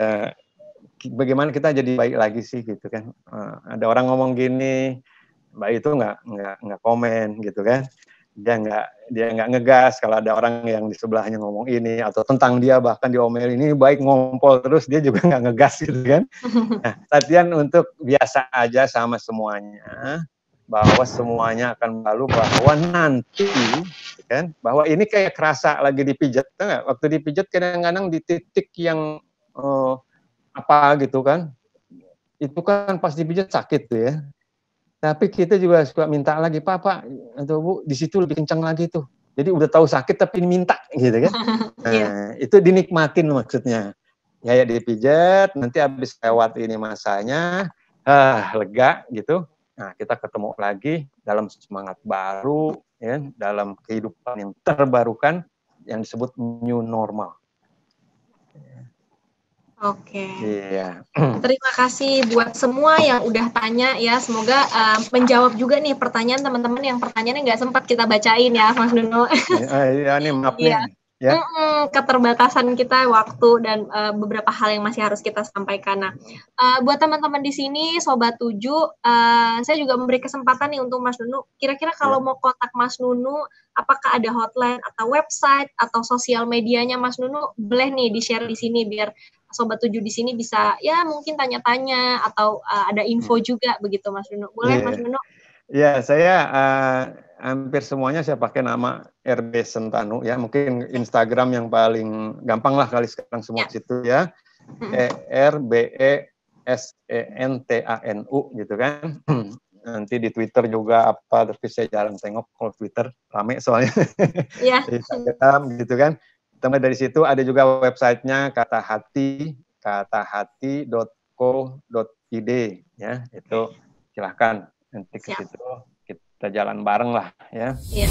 bagaimana kita jadi baik lagi sih gitu kan? Uh, ada orang ngomong gini mbak itu nggak nggak nggak komen gitu kan dia nggak dia nggak ngegas kalau ada orang yang di sebelahnya ngomong ini atau tentang dia bahkan diomel ini baik ngompol terus dia juga nggak ngegas gitu kan. Nah, latihan untuk biasa aja sama semuanya bahwa semuanya akan lalu bahwa nanti kan bahwa ini kayak kerasa lagi dipijat enggak waktu dipijat kadang-kadang di titik yang uh, apa gitu kan? Itu kan pas dipijat sakit tuh ya tapi kita juga suka minta lagi papa atau bu di situ lebih kencang lagi tuh. Jadi udah tahu sakit tapi minta gitu kan? Nah, yeah. itu dinikmatin maksudnya. Ya ya dipijat nanti habis lewat ini masanya ah lega gitu. Nah, kita ketemu lagi dalam semangat baru, ya, dalam kehidupan yang terbarukan yang disebut new normal. Oke. Iya. Terima kasih buat semua yang udah tanya ya. Semoga uh, menjawab juga nih pertanyaan teman-teman yang pertanyaannya nggak sempat kita bacain ya, Mas Nuno. Iya, iya nih maaf nih. Iya ya. Mm-mm, keterbatasan kita waktu dan uh, beberapa hal yang masih harus kita sampaikan. Nah, uh, buat teman-teman di sini, sobat tujuh, uh, saya juga memberi kesempatan nih untuk Mas Nunu. Kira-kira kalau ya. mau kontak Mas Nunu, apakah ada hotline atau website atau sosial medianya Mas Nunu? Boleh nih di share di sini biar sobat tujuh di sini bisa ya mungkin tanya-tanya atau uh, ada info hmm. juga begitu Mas Nunu. Boleh yeah. Mas Nunu? Ya, saya uh, hampir semuanya saya pakai nama RB Sentanu ya. Mungkin Instagram yang paling gampang lah kali sekarang semua ya. situ ya. E R B E S E N T A N U gitu kan. Nanti di Twitter juga apa, tapi saya jarang tengok kalau Twitter rame soalnya. Iya. Instagram gitu kan. Tambah dari situ ada juga websitenya kata hati katahati.co.id ya itu silahkan nanti ke situ kita jalan bareng lah ya. Iya.